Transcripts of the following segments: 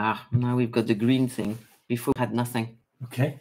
Ah, now we've got the green thing. Before we had nothing. Okay.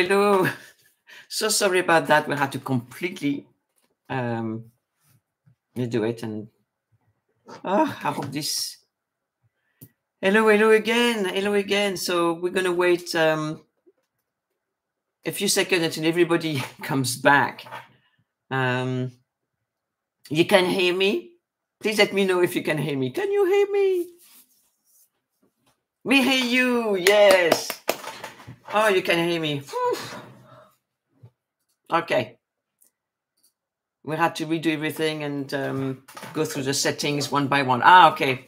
Hello. So sorry about that. We had to completely um, do it. And oh, I hope this. Hello, hello again. Hello again. So we're going to wait um, a few seconds until everybody comes back. Um, you can hear me? Please let me know if you can hear me. Can you hear me? We hear you. Yes. Oh, you can hear me. Okay. We had to redo everything and um, go through the settings one by one. Ah, okay.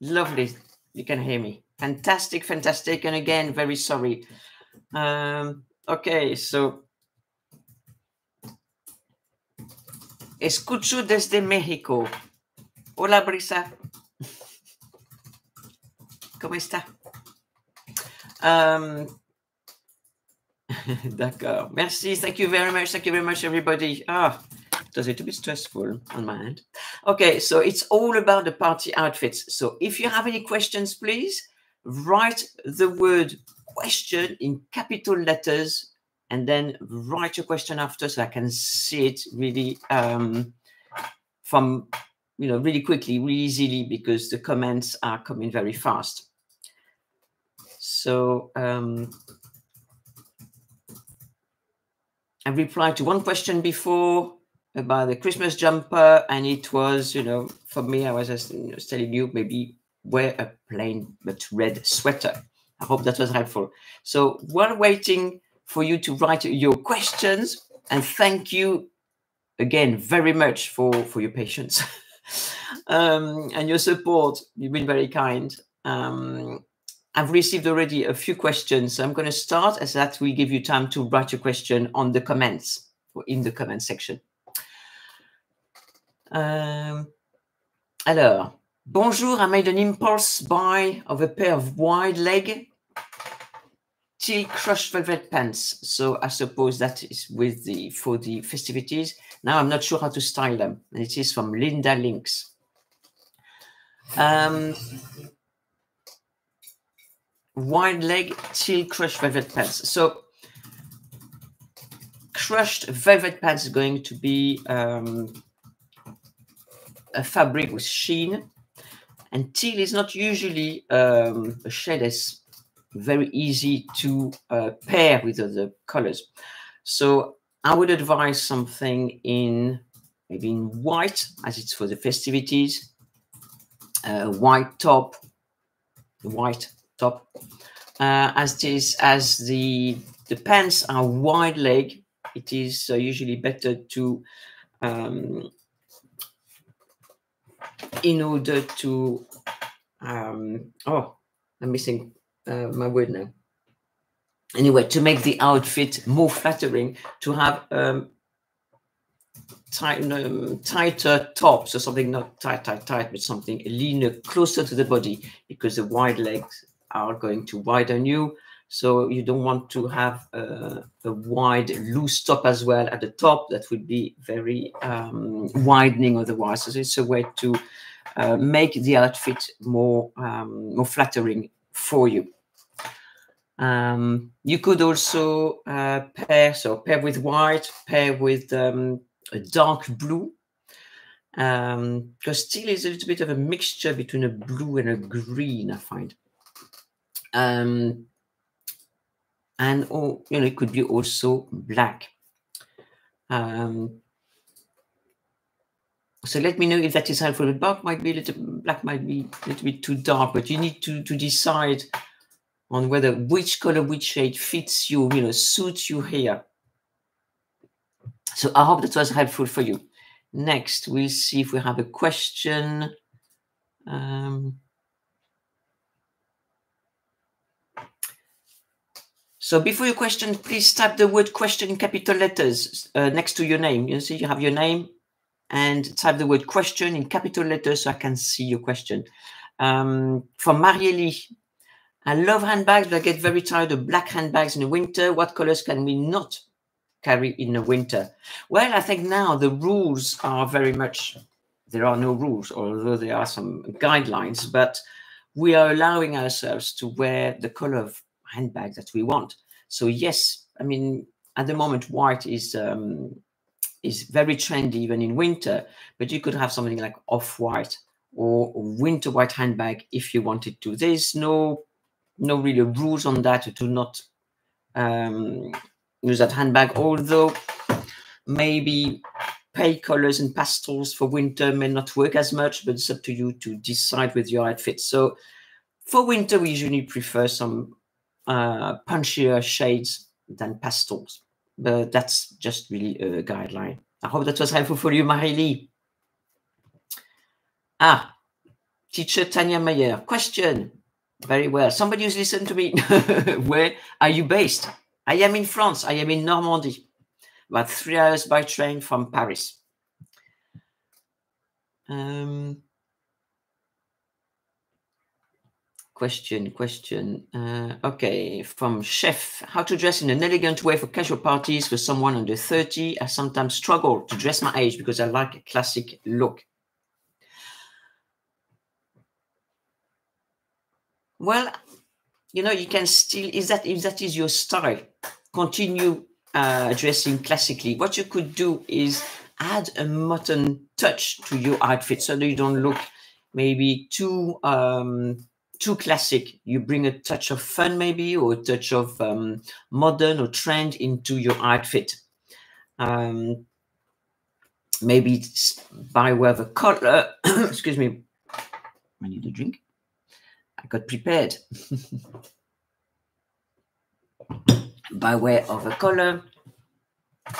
Lovely. You can hear me. Fantastic, fantastic. And again, very sorry. Um, okay, so. Escucho desde México. Hola, Brisa. ¿Cómo está? Um, D'accord. Merci. Thank you very much. Thank you very much, everybody. Ah, it was a bit stressful on my end. Okay, so it's all about the party outfits. So if you have any questions, please write the word question in capital letters and then write your question after so I can see it really um, from, you know, really quickly, really easily because the comments are coming very fast. So um, I replied to one question before about the Christmas jumper, and it was, you know, for me, I was just you know, telling you maybe wear a plain but red sweater. I hope that was helpful. So while waiting for you to write your questions, and thank you again very much for for your patience um, and your support. You've been very kind. Um, I've received already a few questions. So I'm going to start as that will give you time to write your question on the comments or in the comment section. Um, alors, bonjour. I made an impulse buy of a pair of wide leg teal crushed velvet pants. So I suppose that is with the for the festivities. Now I'm not sure how to style them, and it is from Linda Links. Um, wide leg teal crushed velvet pants. So crushed velvet pants is going to be um, a fabric with sheen, and teal is not usually um, a shade that's very easy to uh, pair with other colors. So I would advise something in maybe in white, as it's for the festivities, uh, white top, white top, uh, as it is as the the pants are wide leg. It is uh, usually better to um, in order to um, oh I'm missing uh, my word now. Anyway, to make the outfit more flattering, to have um, tight, um, tighter top, so something not tight, tight, tight, but something leaner, closer to the body, because the wide legs are going to widen you. So you don't want to have uh, a wide, loose top as well at the top. That would be very um, widening otherwise. So it's a way to uh, make the outfit more um, more flattering for you. Um, you could also uh, pair, so pair with white, pair with um, a dark blue, um, because teal is a little bit of a mixture between a blue and a green, I find. Um, and or you know, it could be also black. Um, so let me know if that is helpful. The dark might be a little black might be a little bit too dark, but you need to to decide on whether which color, which shade fits you, you know, suits you here. So I hope that was helpful for you. Next, we'll see if we have a question. Um, so before your question, please type the word question in capital letters uh, next to your name. You see, you have your name and type the word question in capital letters so I can see your question. Um, from Marielle, I love handbags, but I get very tired of black handbags in the winter. What colors can we not carry in the winter? Well, I think now the rules are very much, there are no rules, although there are some guidelines, but we are allowing ourselves to wear the color of handbag that we want. So yes, I mean, at the moment, white is um, is very trendy even in winter, but you could have something like off-white or winter white handbag if you wanted to. There's no no really rules on that to not um, use that handbag, although maybe pale colors and pastels for winter may not work as much, but it's up to you to decide with your outfit. So for winter, we usually prefer some uh, punchier shades than pastels, but that's just really a guideline. I hope that was helpful for you, Marie Lee. Ah, teacher Tanya Meyer. Question. Very well. Somebody who's listened to me. Where are you based? I am in France. I am in Normandy, about three hours by train from Paris. Um, question, question. Uh, okay, from Chef. How to dress in an elegant way for casual parties for someone under 30. I sometimes struggle to dress my age because I like a classic look. Well, you know, you can still if that if that is your style, continue uh, dressing classically. What you could do is add a modern touch to your outfit so that you don't look maybe too um, too classic. You bring a touch of fun, maybe, or a touch of um, modern or trend into your outfit. Um, maybe by way of a color. excuse me. I need a drink. I got prepared by way of a color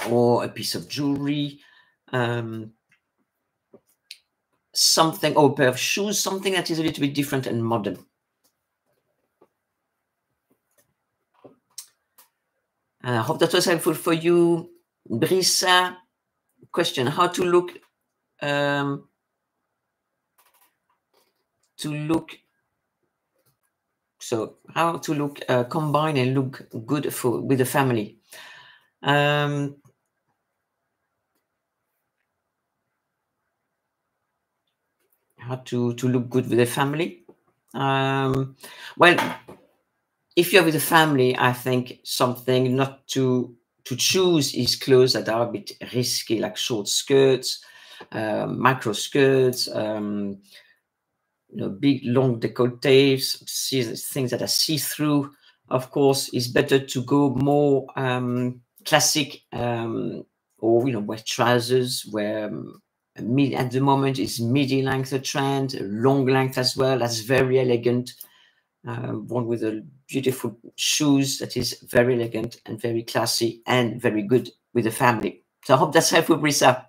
or a piece of jewelry, um, something, or a pair of shoes, something that is a little bit different and modern. I hope that was helpful for you. Brisa, question, how to look um, to look so how to look uh, combine and look good for with the family. Um, how to to look good with the family. Um, well, if you're with a family, I think something not to to choose is clothes that are a bit risky, like short skirts, uh, micro skirts. Um, you know, big long décolletés, things that are see-through. Of course, it's better to go more um, classic um, or you know wear trousers where um, mid at the moment is midi length a trend, long length as well. That's very elegant. Uh, one with a beautiful shoes that is very elegant and very classy and very good with the family. So I hope that's helpful, Brisa.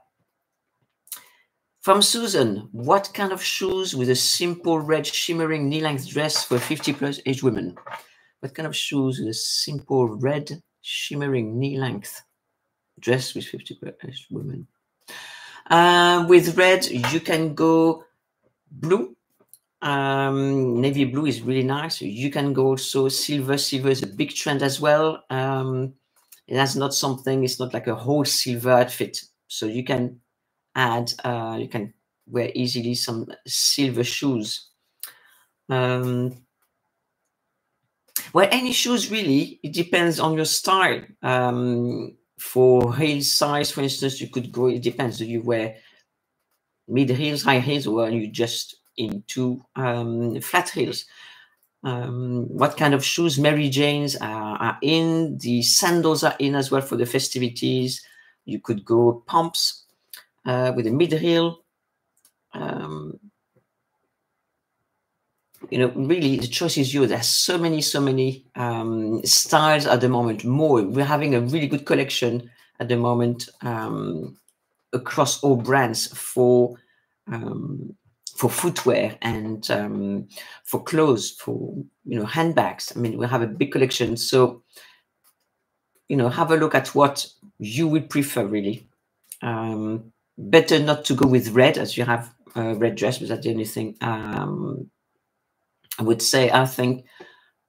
From Susan, what kind of shoes with a simple red shimmering knee-length dress for 50 plus age women? What kind of shoes with a simple red shimmering knee-length dress with 50 plus age women? Uh, with red, you can go blue. Um, navy blue is really nice. You can go also silver. Silver is a big trend as well. Um, that's not something, it's not like a whole silver outfit. So you can add, uh, you can wear easily some silver shoes. Um, well, any shoes really, it depends on your style. Um, for heel size, for instance, you could go, it depends. Do you wear mid heels, high heels, or you just into um, flat heels? Um, what kind of shoes Mary Jane's are, are, in? The sandals are in as well for the festivities. You could go pumps uh, with a mid heel. Um, you know, really, the choice is yours. There's so many, so many um, styles at the moment. More, we're having a really good collection at the moment um, across all brands for um, for footwear and um, for clothes, for you know handbags. I mean, we have a big collection, so you know have a look at what you would prefer really. Um, better not to go with red as you have a red dress, but that's the only thing um, I would say. I think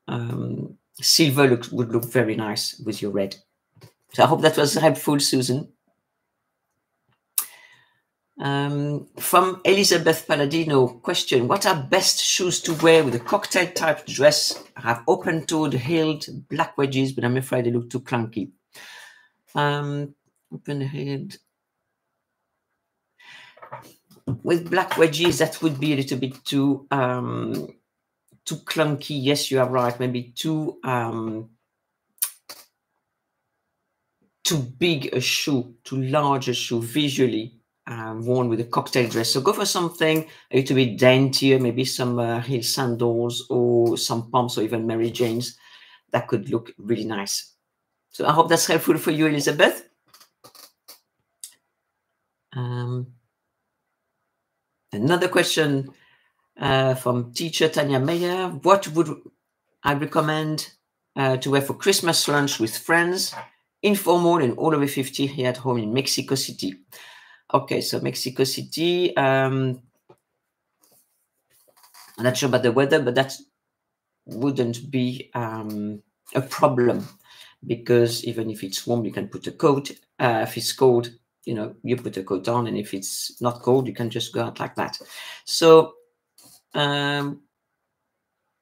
um, silver would look very nice with your red. So I hope that was helpful, Susan. Um, from Elizabeth Palladino, question: What are best shoes to wear with a cocktail type dress? I have open-toed, heeled black wedges, but I'm afraid they look too clunky. Um, open-heeled with black wedges, that would be a little bit too um, too clunky. Yes, you are right. Maybe too um, too big a shoe, too large a shoe visually um, worn with a cocktail dress. So go for something a little bit daintier, maybe some uh, heel sandals or some pumps or even Mary Janes. That could look really nice. So I hope that's helpful for you, Elizabeth. Um, another question uh, from teacher Tanya Meyer. What would I recommend uh, to wear for Christmas lunch with friends, informal and all over 50 here at home in Mexico City? Okay, so Mexico City. Um, I'm not sure about the weather, but that wouldn't be um, a problem because even if it's warm, you can put a coat. Uh, if it's cold, you know, you put a coat on, and if it's not cold, you can just go out like that. So, um,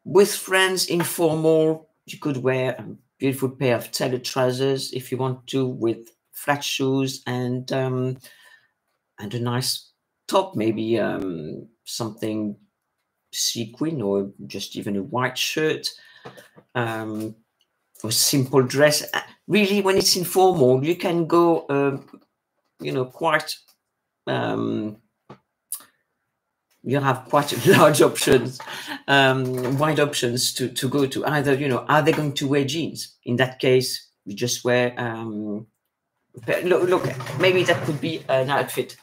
with friends, informal, you could wear a beautiful pair of tailored trousers if you want to, with flat shoes and um, and a nice top, maybe um, something sequin or just even a white shirt um, or simple dress. Uh, really, when it's informal, you can go, uh, you know, quite. Um, you have quite large options, um, wide options to to go to. Either, you know, are they going to wear jeans? In that case, you just wear. Um, look, look, maybe that could be an outfit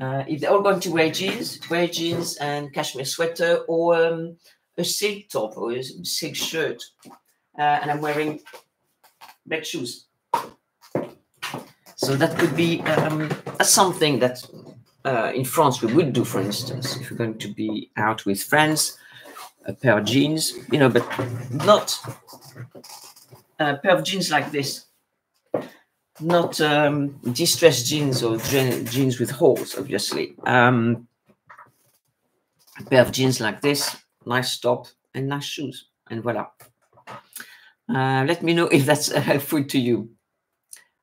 uh, if they're all going to wear jeans, wear jeans and cashmere sweater or um, a silk top or a silk shirt. Uh, and I'm wearing black shoes. So that could be um, something that uh, in France we would do, for instance, if you're going to be out with friends, a pair of jeans, you know, but not a pair of jeans like this not um, distressed jeans or jeans with holes, obviously. Um, a pair of jeans like this, nice top and nice shoes, and voila. Uh, let me know if that's helpful to you.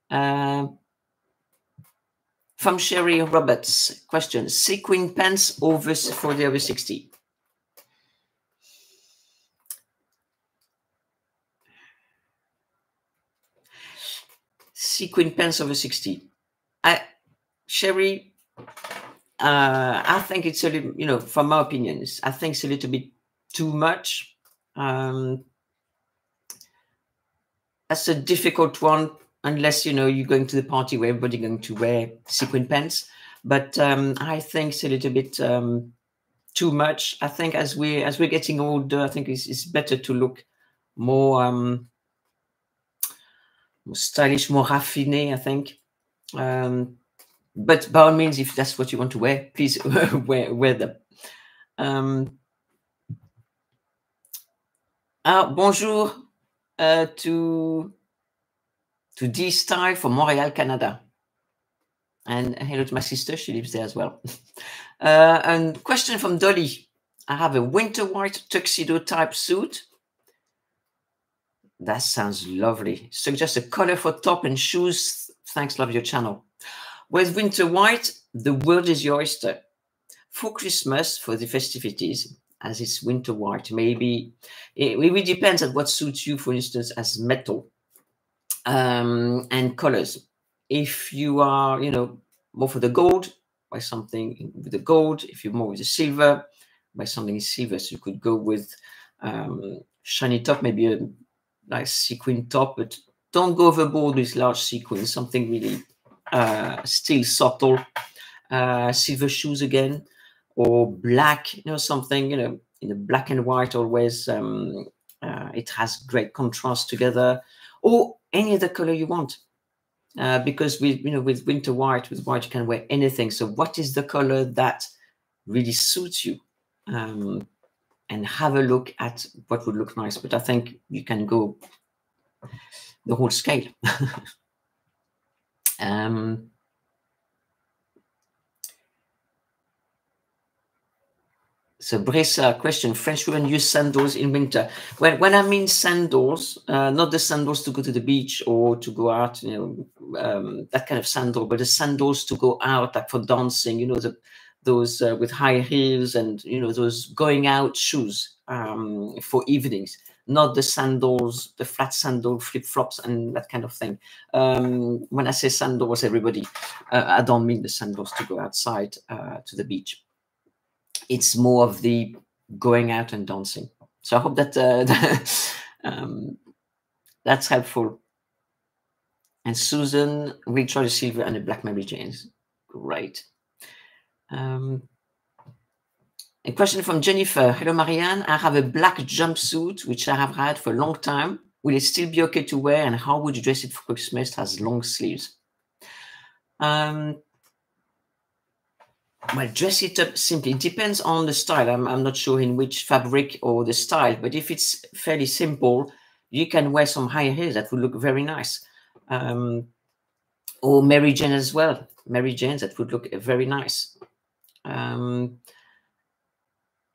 Uh, from Sherry Roberts, question: sequin pants over for the over sixty. Sequin pants over 60. I, Sherry, uh, I think it's a little, you know, from my opinions, I think it's a little bit too much. Um, that's a difficult one, unless, you know, you're going to the party where everybody's going to wear sequin pants. But um, I think it's a little bit um, too much. I think as we as we're getting older, I think it's, it's better to look more um, more stylish, more raffiné, I think. Um, but by all means, if that's what you want to wear, please wear, wear them. Um, ah, bonjour uh, to to D Style from Montreal, Canada. And hello to my sister, she lives there as well. Uh, and question from Dolly. I have a winter white tuxedo type suit that sounds lovely. Suggest a color for top and shoes. Thanks, love your channel. With winter white, the world is your oyster. For Christmas, for the festivities, as it's winter white, maybe it really depends on what suits you, for instance, as metal um, and colors. If you are, you know, more for the gold, buy something with the gold. If you're more with the silver, buy something in silver. So you could go with um, shiny top, maybe a nice sequin top, but don't go overboard with large sequins. Something really uh, still subtle. Uh, silver shoes again. or black, you know, something, you know, in the black and white always. Um, uh, it has great contrast together, or any other color you want. Uh, because with you know with winter white, with white you can wear anything. So what is the color that really suits you? Um, and have a look at what would look nice. But I think you can go the whole scale. um, So Brisa question, French women use sandals in winter. When when I mean sandals, uh, not the sandals to go to the beach or to go out, you know, um, that kind of sandal, but the sandals to go out, like for dancing, you know, the, those uh, with high heels and you know those going out shoes um, for evenings. Not the sandals, the flat sandal, flip flops, and that kind of thing. Um, when I say sandals, everybody, uh, I don't mean the sandals to go outside uh, to the beach it's more of the going out and dancing. So I hope that uh, um, that's helpful. And Susan, we try the silver and the black Mary Janes. Great. Um, a question from Jennifer. Hello, Marie-Anne. I have a black jumpsuit, which I have had for a long time. Will it still be okay to wear? And how would you dress it for Christmas? It has long sleeves. Um, well, dress it up simply. It depends on the style. I'm, I'm not sure in which fabric or the style, but if it's fairly simple, you can wear some high heels that would look very nice. Um, or Mary Jane as well. Mary Jane that would look very nice. Um,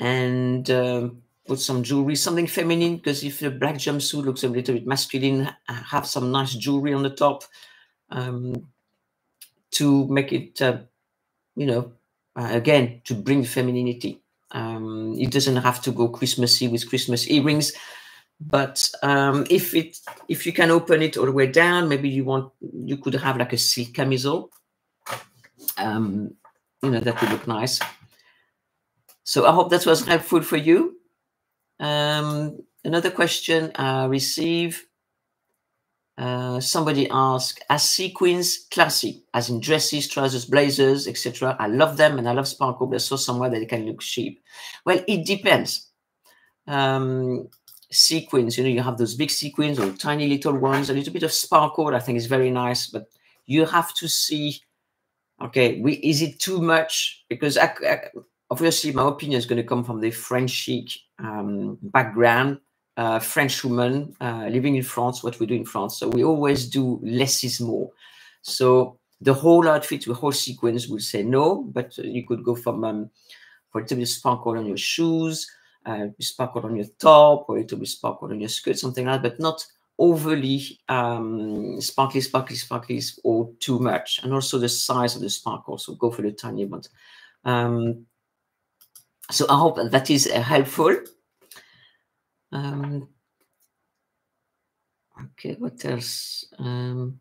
and um, put some jewelry, something feminine, because if the black jumpsuit looks a little bit masculine, have some nice jewelry on the top um, to make it, uh, you know, uh, again to bring femininity. Um, it doesn't have to go Christmassy with Christmas earrings, but um, if it if you can open it all the way down, maybe you want you could have like a silk camisole. Um, you know that would look nice. So I hope that was helpful for you. Um, another question I received uh, somebody asked, as sequins classy, as in dresses, trousers, blazers, etc. I love them and I love sparkle, but I saw somewhere that they can look cheap. Well, it depends. Um, sequins, you know, you have those big sequins or tiny little ones, a little bit of sparkle, I think is very nice, but you have to see, okay, we, is it too much? Because I, I, obviously my opinion is going to come from the French chic um, background uh, French woman uh, living in France, what we do in France. So we always do less is more. So the whole outfit, the whole sequins will say no, but you could go from, um, for example, sparkle on your shoes, uh, sparkle on your top, or a little bit sparkle on your skirt, something like that, but not overly um, sparkly, sparkly, sparkly, or too much. And also the size of the sparkle. So go for the tiny ones. Um, so I hope that is uh, helpful. Um, okay, what else? Um,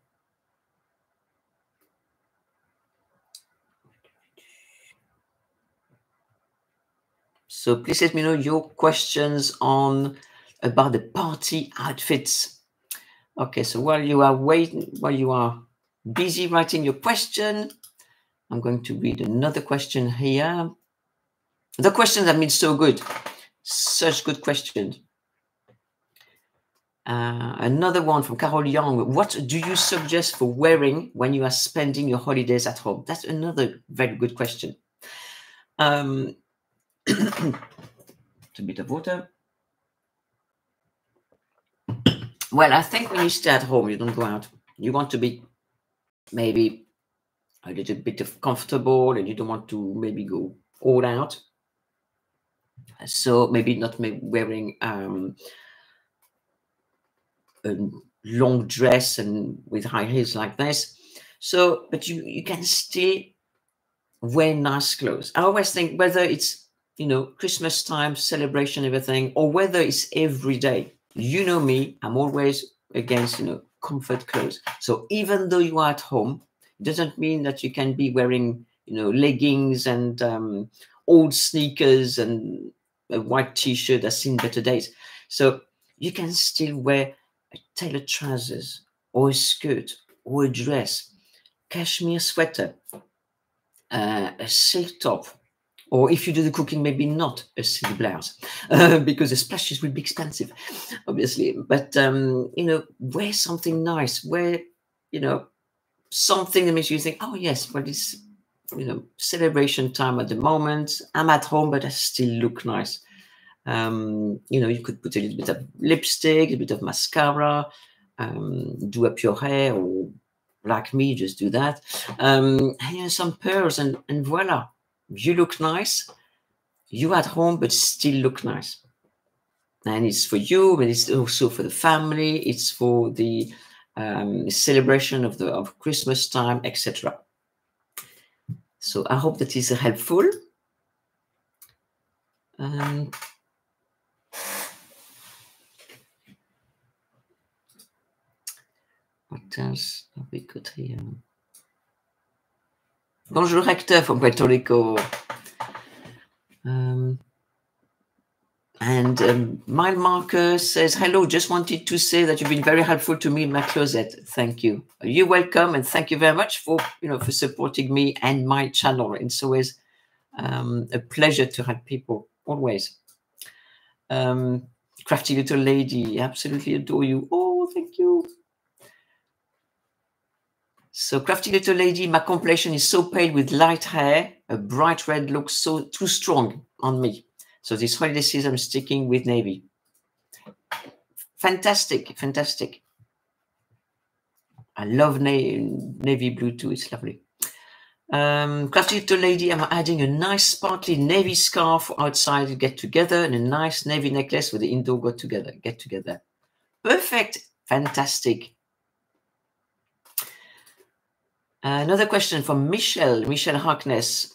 so please let me know your questions on about the party outfits. Okay, so while you are waiting, while you are busy writing your question, I'm going to read another question here. The questions have been so good, such good questions. Uh, another one from Carol Young. What do you suggest for wearing when you are spending your holidays at home? That's another very good question. Um, a bit of water. Well, I think when you stay at home, you don't go out. You want to be maybe a little bit of comfortable and you don't want to maybe go all out. So maybe not wearing um, a long dress and with high heels like this. So, but you you can still wear nice clothes. I always think whether it's you know Christmas time celebration, everything, or whether it's every day. You know me, I'm always against you know comfort clothes. So even though you are at home, it doesn't mean that you can be wearing you know leggings and um, old sneakers and a white t-shirt that's seen better days. So you can still wear a tailored trousers or a skirt or a dress, cashmere sweater, uh, a silk top, or if you do the cooking, maybe not a silly blouse uh, because the splashes will be expensive, obviously. But um, you know, wear something nice. Wear, you know, something that makes you think, oh yes, well it's you know celebration time at the moment. I'm at home, but I still look nice. Um, you know, you could put a little bit of lipstick, a bit of mascara, um, do up your hair, or like me, just do that. Um, and you know, some pearls, and and voila, you look nice. You at home, but still look nice. And it's for you, but it's also for the family. It's for the um, celebration of the of Christmas time, etc. So I hope that is helpful. Um, what else have we got here? Bonjour, Hector from Puerto Rico. Um, and um, Mile Marker says, hello, just wanted to say that you've been very helpful to me in my closet. Thank you. You're welcome. And thank you very much for, you know, for supporting me and my channel. It's always um, a pleasure to have people, always. Um, crafty little lady, absolutely adore you. Oh, thank you. So, crafty little lady, my complexion is so pale with light hair. A bright red looks so too strong on me. So this holiday season, I'm sticking with navy. Fantastic, fantastic. I love na navy blue too. It's lovely. Um, crafty little lady, I'm adding a nice sparkly navy scarf outside to get together and a nice navy necklace with the indoor go together. Get together. Perfect. Fantastic. Uh, another question from Michelle, Michelle Harkness.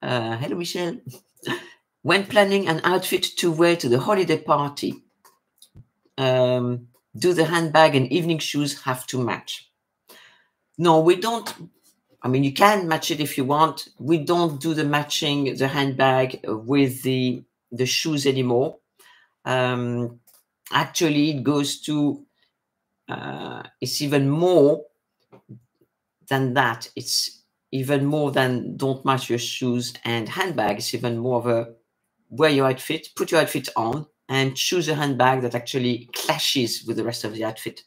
Uh, hello, Michelle. when planning an outfit to wear to the holiday party, um, do the handbag and evening shoes have to match? No, we don't. I mean, you can match it if you want. We don't do the matching the handbag with the the shoes anymore. Um, actually, it goes to uh, it's even more than that. It's even more than don't match your shoes and handbag. It's even more of a wear your outfit, put your outfit on, and choose a handbag that actually clashes with the rest of the outfit.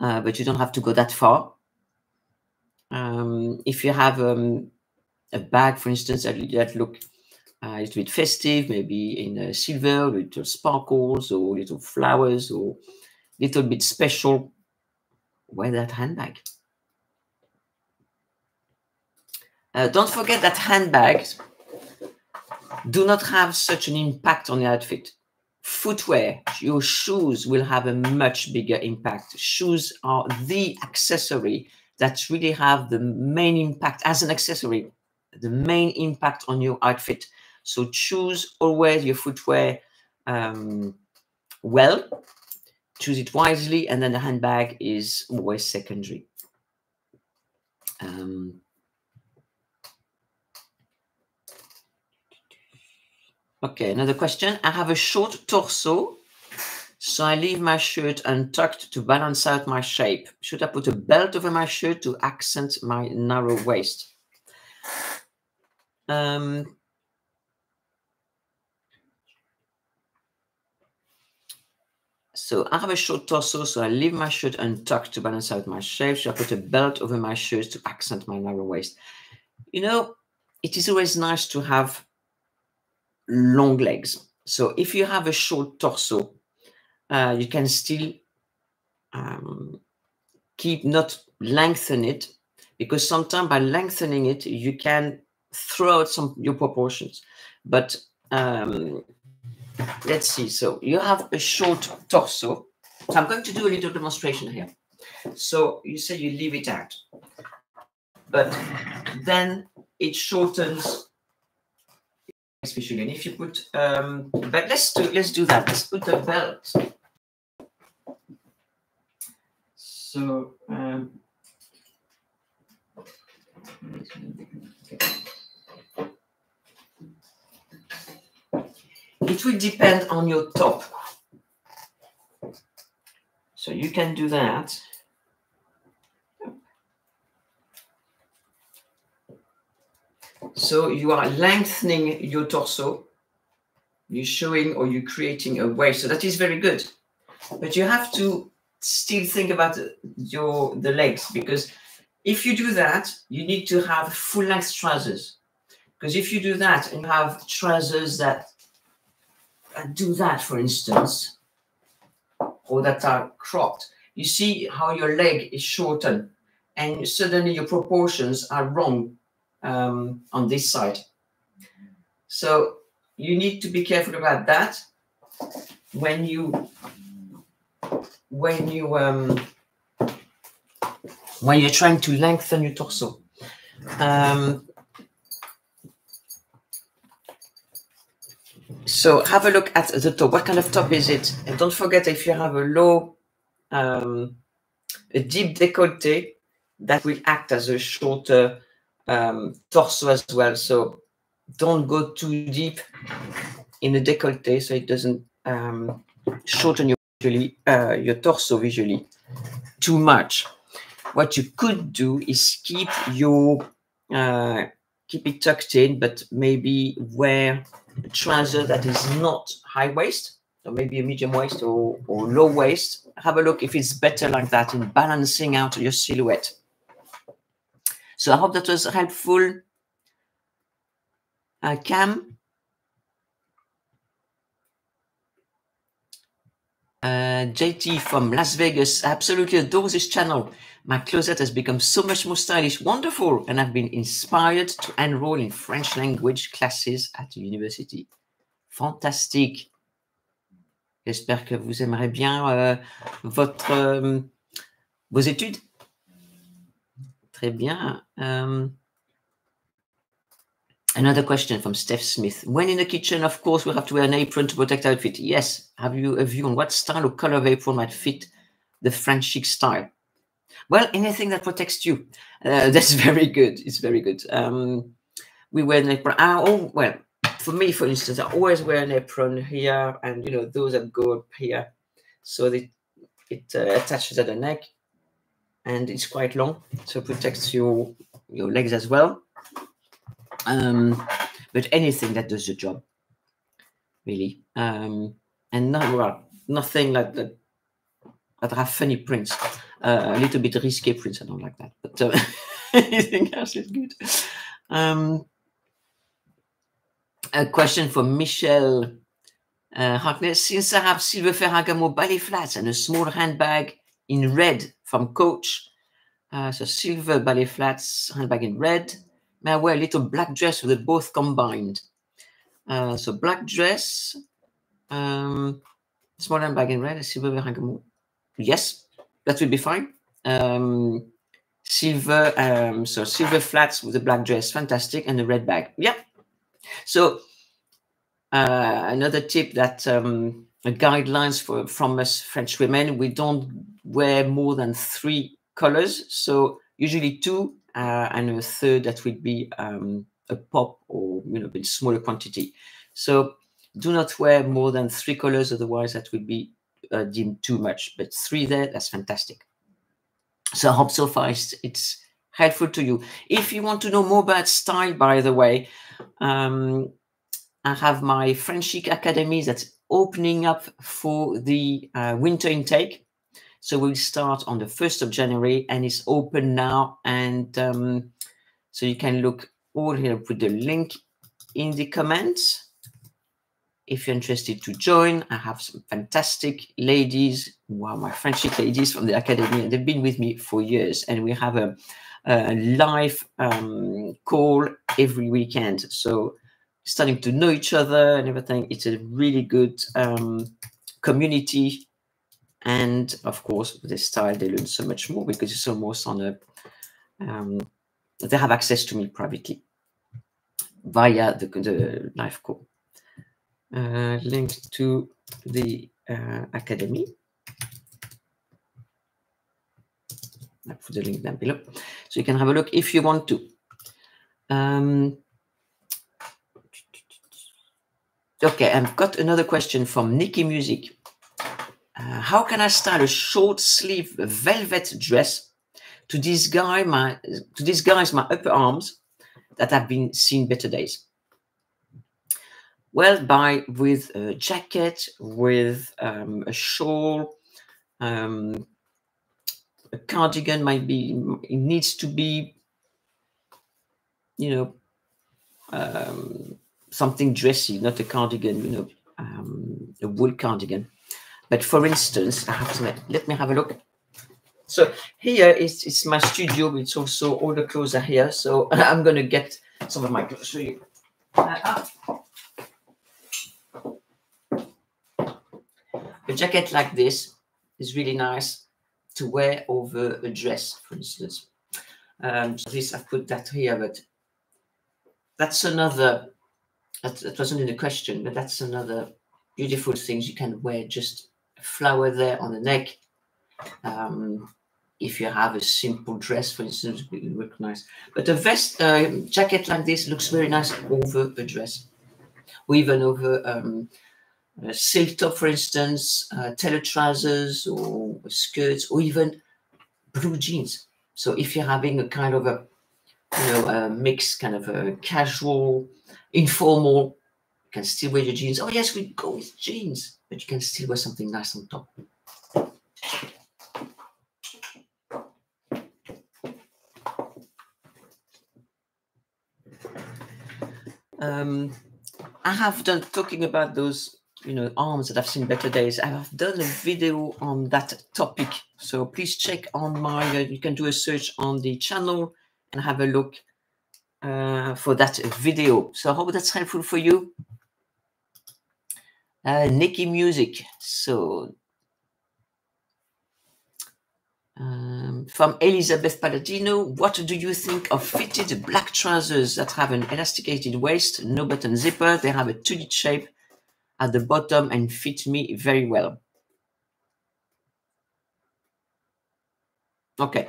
Uh, but you don't have to go that far. Um, if you have um, a bag, for instance, that, that look uh, a little bit festive, maybe in a silver, little sparkles or little flowers or little bit special, wear that handbag. Uh, don't forget that handbags do not have such an impact on the outfit. Footwear, your shoes will have a much bigger impact. Shoes are the accessory that really have the main impact as an accessory, the main impact on your outfit. So choose always your footwear um, well, choose it wisely, and then the handbag is always secondary. Um, Okay, another question. I have a short torso, so I leave my shirt untucked to balance out my shape. Should I put a belt over my shirt to accent my narrow waist? Um, so I have a short torso, so I leave my shirt untucked to balance out my shape. So I put a belt over my shirt to accent my narrow waist? You know, it is always nice to have long legs. So if you have a short torso, uh, you can still um, keep not lengthen it because sometimes by lengthening it, you can throw out some your proportions. But um, let's see. So you have a short torso. So I'm going to do a little demonstration here. So you say you leave it out, but then it shortens especially. And if you put, um, but let's do let's do that. Let's put a belt. So. Um, it will depend on your top. So you can do that. So you are lengthening your torso. You're showing or you're creating a waist. So that is very good. But you have to still think about your the legs because if you do that, you need to have full length trousers. Because if you do that and have trousers that do that, for instance, or that are cropped, you see how your leg is shortened and suddenly your proportions are wrong um, on this side. So you need to be careful about that when you when you um, when you're trying to lengthen your torso. Um, so have a look at the top. What kind of top is it? And don't forget if you have a low, um, a deep décolleté, that will act as a shorter um, torso as well. So don't go too deep in the décolleté so it doesn't um, shorten your, visually, uh, your torso visually too much. What you could do is keep your uh, keep it tucked in, but maybe wear a trouser that is not high waist, or maybe a medium waist or, or low waist. Have a look if it's better like that in balancing out your silhouette. So I hope that was helpful. Uh, Cam? Uh, JT from Las Vegas absolutely adores this channel. My closet has become so much more stylish, wonderful, and I've been inspired to enroll in French language classes at the university. Fantastique. J'espère que vous aimerez bien euh, votre, euh, vos études. Très bien. Um, another question from Steph Smith. When in the kitchen, of course, we have to wear an apron to protect our outfit. Yes. Have you a view on what style or color of apron might fit the French chic style? Well, anything that protects you. Uh, that's very good. It's very good. Um, we wear an apron. Oh, well, for me, for instance, I always wear an apron here, and you know those that go up here, so it uh, attaches at the neck and it's quite long, so protects your your legs as well. Um, but anything that does the job, really, um, and well, nothing like that that have funny prints, uh, a little bit risky prints. I don't like that, but uh, anything else is good. Um, a question for Michelle uh, Harkness. Since I have silver Ferragamo ballet flats and a small handbag in red from Coach. Uh, so silver ballet flats, handbag in red. May I wear a little black dress with it both combined? Uh, so black dress, um, small handbag in red, silver Ferragamo. Yes, that will be fine. Um, silver, um, so silver flats with a black dress, fantastic, and a red bag. Yeah. So uh, another tip that um, guidelines for from us French women, we don't wear more than three colors. So usually two uh, and a third that would be um, a pop or you know a smaller quantity. So do not wear more than three colors, otherwise that would be uh, deemed too much. But three there, that's fantastic. So I hope so far it's, it's helpful to you. If you want to know more about style, by the way, um, I have my French Chic Academy that's opening up for the uh, winter intake. So we'll start on the 1st of January and it's open now. And um, so you can look all here, put the link in the comments. If you're interested to join, I have some fantastic ladies who are my friendship ladies from the Academy, and they've been with me for years. And we have a, a live um, call every weekend. So starting to know each other and everything. It's a really good um, community. And of course, with this style, they learn so much more because it's almost on a, um, they have access to me privately via the, the live call. Uh, link to the uh, academy. I put the link down below. So you can have a look if you want to. Um, Okay, I've got another question from Nikki Music. Uh, how can I style a short sleeve velvet dress to disguise my to disguise my upper arms that have been seen better days. Well, by with a jacket, with um, a shawl, um, a cardigan might be. It needs to be, you know, um, something dressy, not a cardigan. You know, um, a wool cardigan. But for instance, I have to let, me have a look. So here is my studio. It's also all the clothes are here. So I'm going to get some of my clothes for you. Uh, a jacket like this is really nice to wear over a dress, for instance. Um, so this I've put that here, but that's another. That, that wasn't in the question, but that's another beautiful things you can wear. Just flower there on the neck. Um, if you have a simple dress, for instance, it would look nice. But a vest, uh, jacket like this looks very nice over a dress, or even over um, a silk top, for instance, uh, tailor trousers or skirts, or even blue jeans. So if you're having a kind of a, you know, a mix, kind of a casual, informal, can still wear your jeans. Oh yes, we go with jeans, but you can still wear something nice on top. Um, I have done talking about those, you know, arms that I've seen better days. I have done a video on that topic, so please check on my. Uh, you can do a search on the channel and have a look uh, for that video. So I hope that's helpful for you. Uh, Nikki Music. So um, from Elizabeth Palladino, what do you think of fitted black trousers that have an elasticated waist, no button zipper? They have a tulip shape at the bottom and fit me very well. Okay,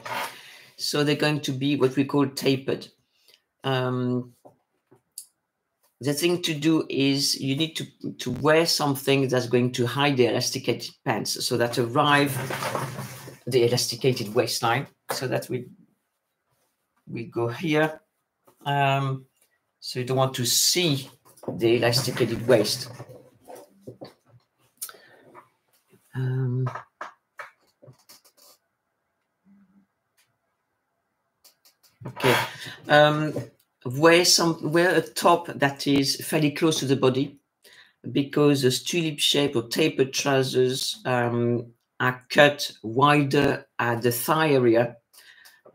so they're going to be what we call tapered. Um, the thing to do is you need to, to wear something that's going to hide the elasticated pants. So that arrive the elasticated waistline. So that we we go here. Um, so you don't want to see the elasticated waist. Um, okay. Um, wear some wear a top that is fairly close to the body because the tulip shape or tapered trousers um, are cut wider at the thigh area.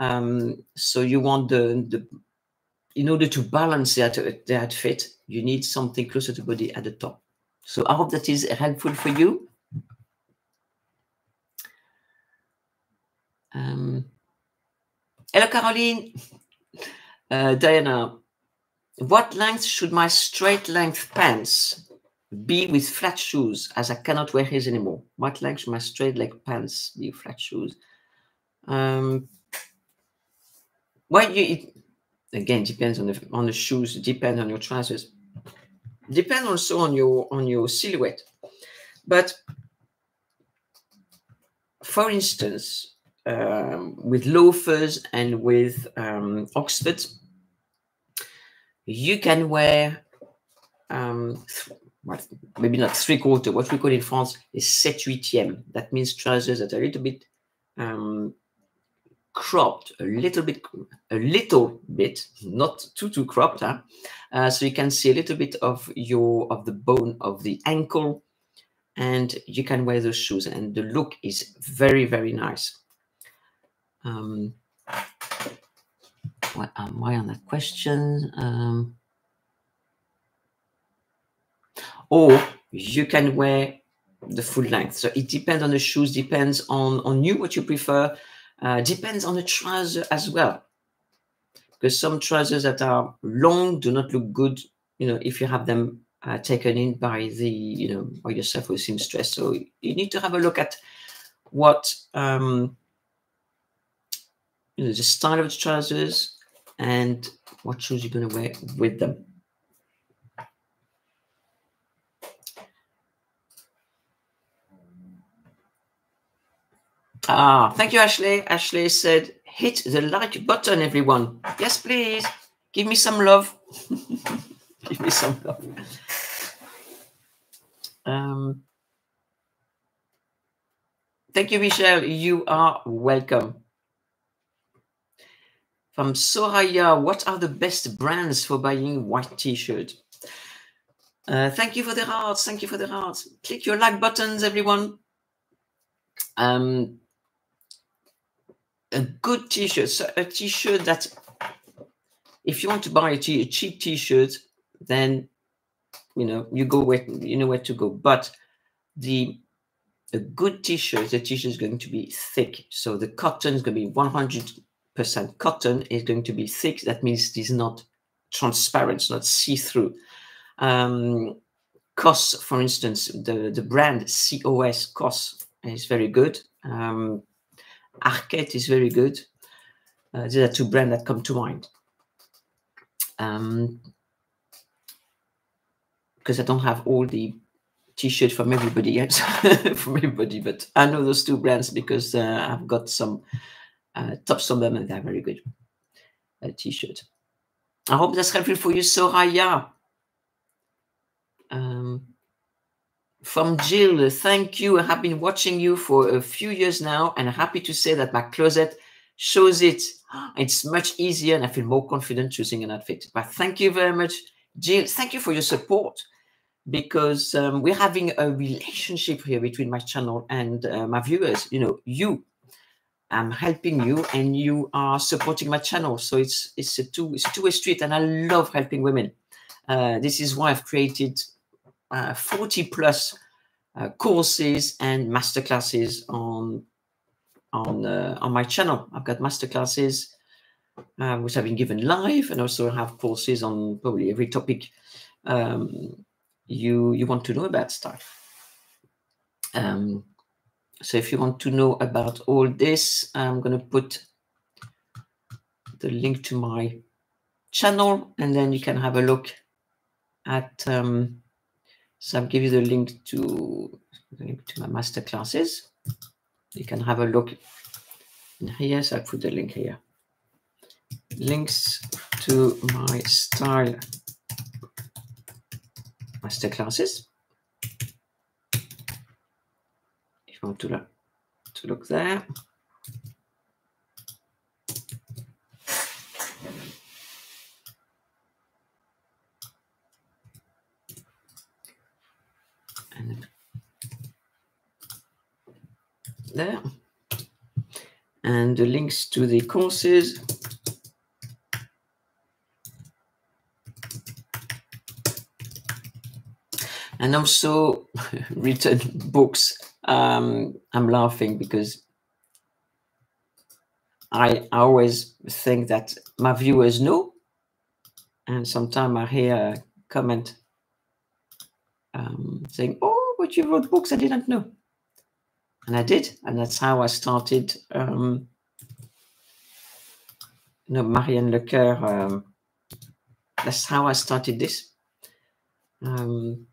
Um, so you want the, the in order to balance that, that fit, you need something closer to the body at the top. So I hope that is helpful for you. Um, hello, Caroline. Uh, Diana, what length should my straight length pants be with flat shoes, as I cannot wear his anymore. What length should my straight leg pants be with flat shoes? Um, well, you it, again depends on the on the shoes. Depends on your trousers. Depends also on your on your silhouette. But for instance, um, with loafers and with um, Oxford, you can wear um, what, maybe not three quarter, what we call in France is sept huitième. That means trousers that are a little bit um, cropped, a little bit, a little bit, not too too cropped, huh? Uh, so you can see a little bit of your of the bone of the ankle, and you can wear those shoes, and the look is very very nice. Um, what am I on that question? Um, or you can wear the full length. So it depends on the shoes, depends on, on you, what you prefer, uh, depends on the trouser as well. Because some trousers that are long do not look good, you know, if you have them uh, taken in by the, you know, by yourself with seamstress. So you need to have a look at what, um, you know, the style of the trousers and what shoes you're going to wear with them. Ah, thank you, Ashley. Ashley said, hit the like button, everyone. Yes, please. Give me some love. Give me some love. Um, thank you, Michelle. You are welcome. From Soraya, what are the best brands for buying white t-shirt? Uh, thank you for the hearts. Thank you for the hearts. Click your like buttons, everyone. Um, a good t-shirt, so a t-shirt that if you want to buy a, t- a cheap t-shirt, then you know you go where you know where to go. But the a good t-shirt, the t-shirt is going to be thick. So the cotton is going to be 100% cotton is going to be thick. That means it is not transparent, not see-through. Um, COS, for instance, the, the brand COS, COS is very good. Um, Arket is very good. Uh, these are two brands that come to mind. Um, because I don't have all the t-shirt from everybody yet, from everybody, but I know those two brands because uh, I've got some uh, tops on them and they're very good uh, t-shirt. I hope that's helpful for you, Soraya. Um, from Jill, thank you. I have been watching you for a few years now, and happy to say that my closet shows it. It's much easier, and I feel more confident choosing an outfit. But thank you very much, Jill. Thank you for your support because um, we're having a relationship here between my channel and uh, my viewers. You know, you, I'm helping you, and you are supporting my channel. So it's it's a two it's a two way street, and I love helping women. Uh, this is why I've created uh, 40 plus uh, courses and masterclasses on on uh, on my channel. I've got masterclasses uh, which have been given live, and also have courses on probably every topic um, you you want to know about stuff. Um, so if you want to know about all this, I'm going to put the link to my channel, and then you can have a look at um, so I'll give you the link to, the link to my master classes. You can have a look in here. So I put the link here. Links to my style master classes. Want to look, to look there. and there. And the links to the courses. And also written books um, i'm laughing because I always think that my viewers know and sometimes i hear a comment um, saying, "Oh, but you wrote books I didn't know," and I did, and that's how I started. Um, you know, Marie-Anne Lecoeur. Um, that's how I started this. Um,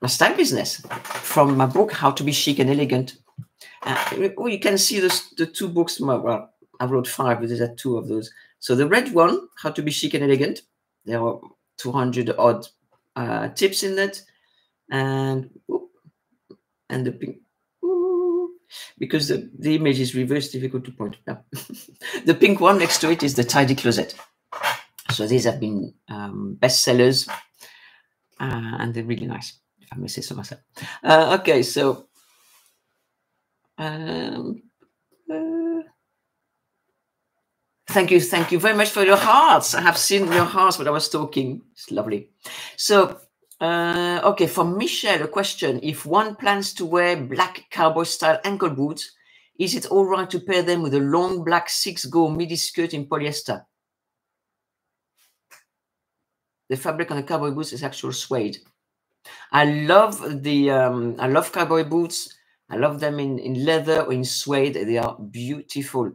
my style business from my book How to Be Chic and Elegant. Uh, you can see the, the two books. Well, I wrote five, but there's two of those. So the red one, How to Be Chic and Elegant, there are 200 odd uh, tips in that and and the pink because the, the image is reversed difficult to point yeah. the pink one next to it is the tidy closet so these have been um, bestsellers uh, and they're really nice i say so myself uh, okay so um, uh, thank you thank you very much for your hearts i have seen your hearts but i was talking it's lovely so uh, okay, for Michelle, a question. If one plans to wear black cowboy style ankle boots, is it all right to pair them with a long black six gore midi skirt in polyester? The fabric on the cowboy boots is actual suede. I love the um, I love cowboy boots. I love them in, in leather or in suede. They are beautiful.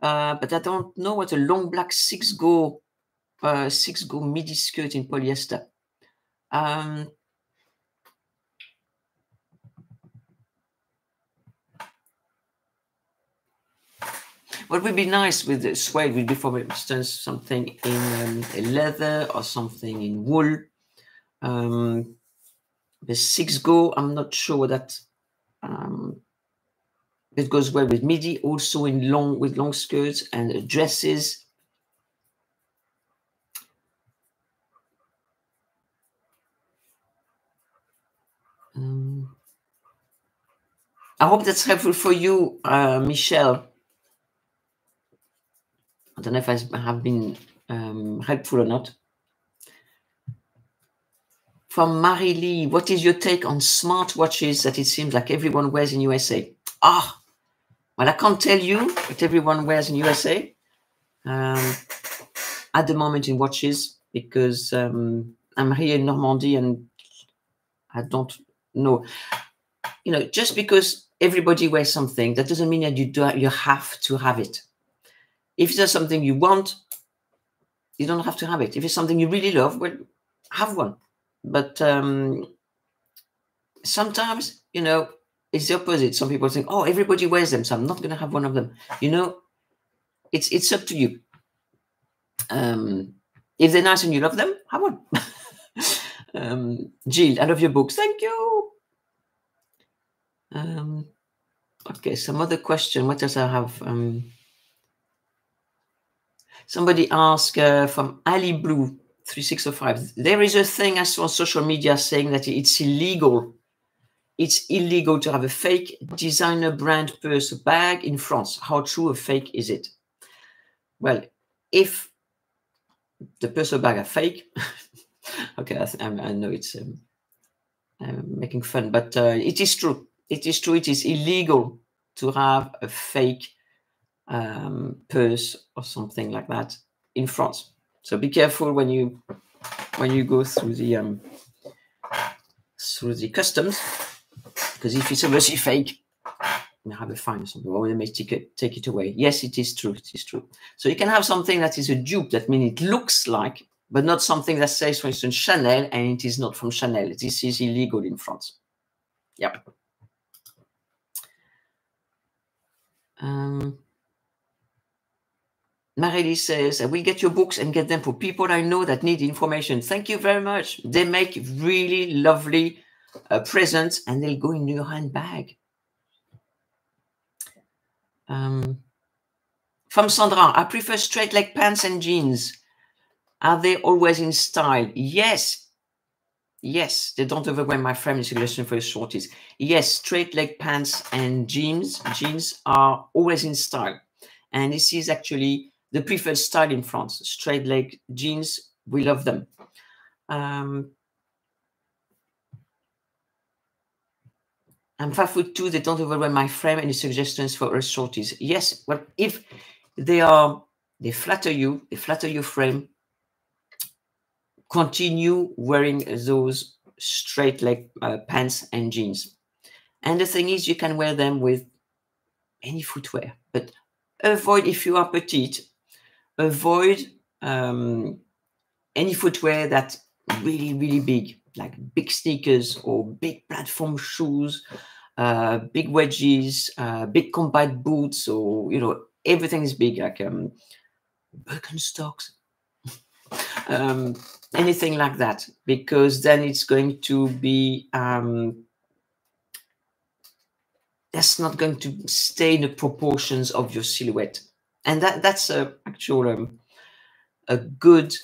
Uh, but I don't know what a long black six gore uh, six gore midi skirt in polyester. Um, what would be nice with the suede would be, for instance, something in um, leather or something in wool. Um, the six gore, I'm not sure that um, it goes well with midi, also in long with long skirts and dresses. Um, I hope that's helpful for you, uh, Michelle. I don't know if I have been um, helpful or not. From Marie Lee, what is your take on smartwatches that it seems like everyone wears in USA? Ah, well, I can't tell you what everyone wears in USA um, at the moment in watches because um, I'm here in Normandy and I don't know. You know, just because everybody wears something, that doesn't mean that you do you have to have it. If there's something you want, you don't have to have it. If it's something you really love, well, have one. But um, sometimes, you know, it's the opposite. Some people think, "Oh, everybody wears them, so I'm not going to have one of them." You know, it's it's up to you. Um, if they're nice and you love them, have one. um, Jill, I love your books. Thank you. Um, okay, some other question. What does I have? Um, somebody asked uh, from Ali Blue three six oh five. There is a thing I saw on social media saying that it's illegal it's illegal to have a fake designer brand purse bag in France. How true or fake is it? Well, if the purse bag are fake, okay, I, I, know it's um, I'm making fun, but uh, it is true. It is true. It is illegal to have a fake um, purse or something like that in France. So be careful when you when you go through the um, through the customs because if it's obviously fake, you have a fine or something, or they may take it, take it away. Yes, it is true. It is true. So you can have something that is a dupe. That means it looks like, but not something that says, for instance, Chanel, and it is not from Chanel. This is illegal in France. Yep. Um, Marily says, I will get your books and get them for people I know that need information. Thank you very much. They make really lovely a present and they'll go in your handbag. Um, from Sandra, I prefer straight leg pants and jeans. Are they always in style? Yes. Yes, they don't overwhelm my family suggestion for shorties. Yes, straight leg pants and jeans jeans are always in style. And this is actually the preferred style in France. Straight leg jeans, we love them. Um, I'm five foot two. They don't overwhelm my frame. Any suggestions for shorties? Yes. Well, if they are, they flatter you, they flatter your frame. Continue wearing those straight leg uh, pants and jeans. And the thing is, you can wear them with any footwear, but avoid if you are petite. Avoid um, any footwear that really really big, like big sneakers or big platform shoes uh, big wedges, uh, big combat boots, or you know everything is big, like um, Birkenstocks, um, anything like that, because then it's going to be um, that's not going to stay in the proportions of your silhouette, and that that's a actual um, a good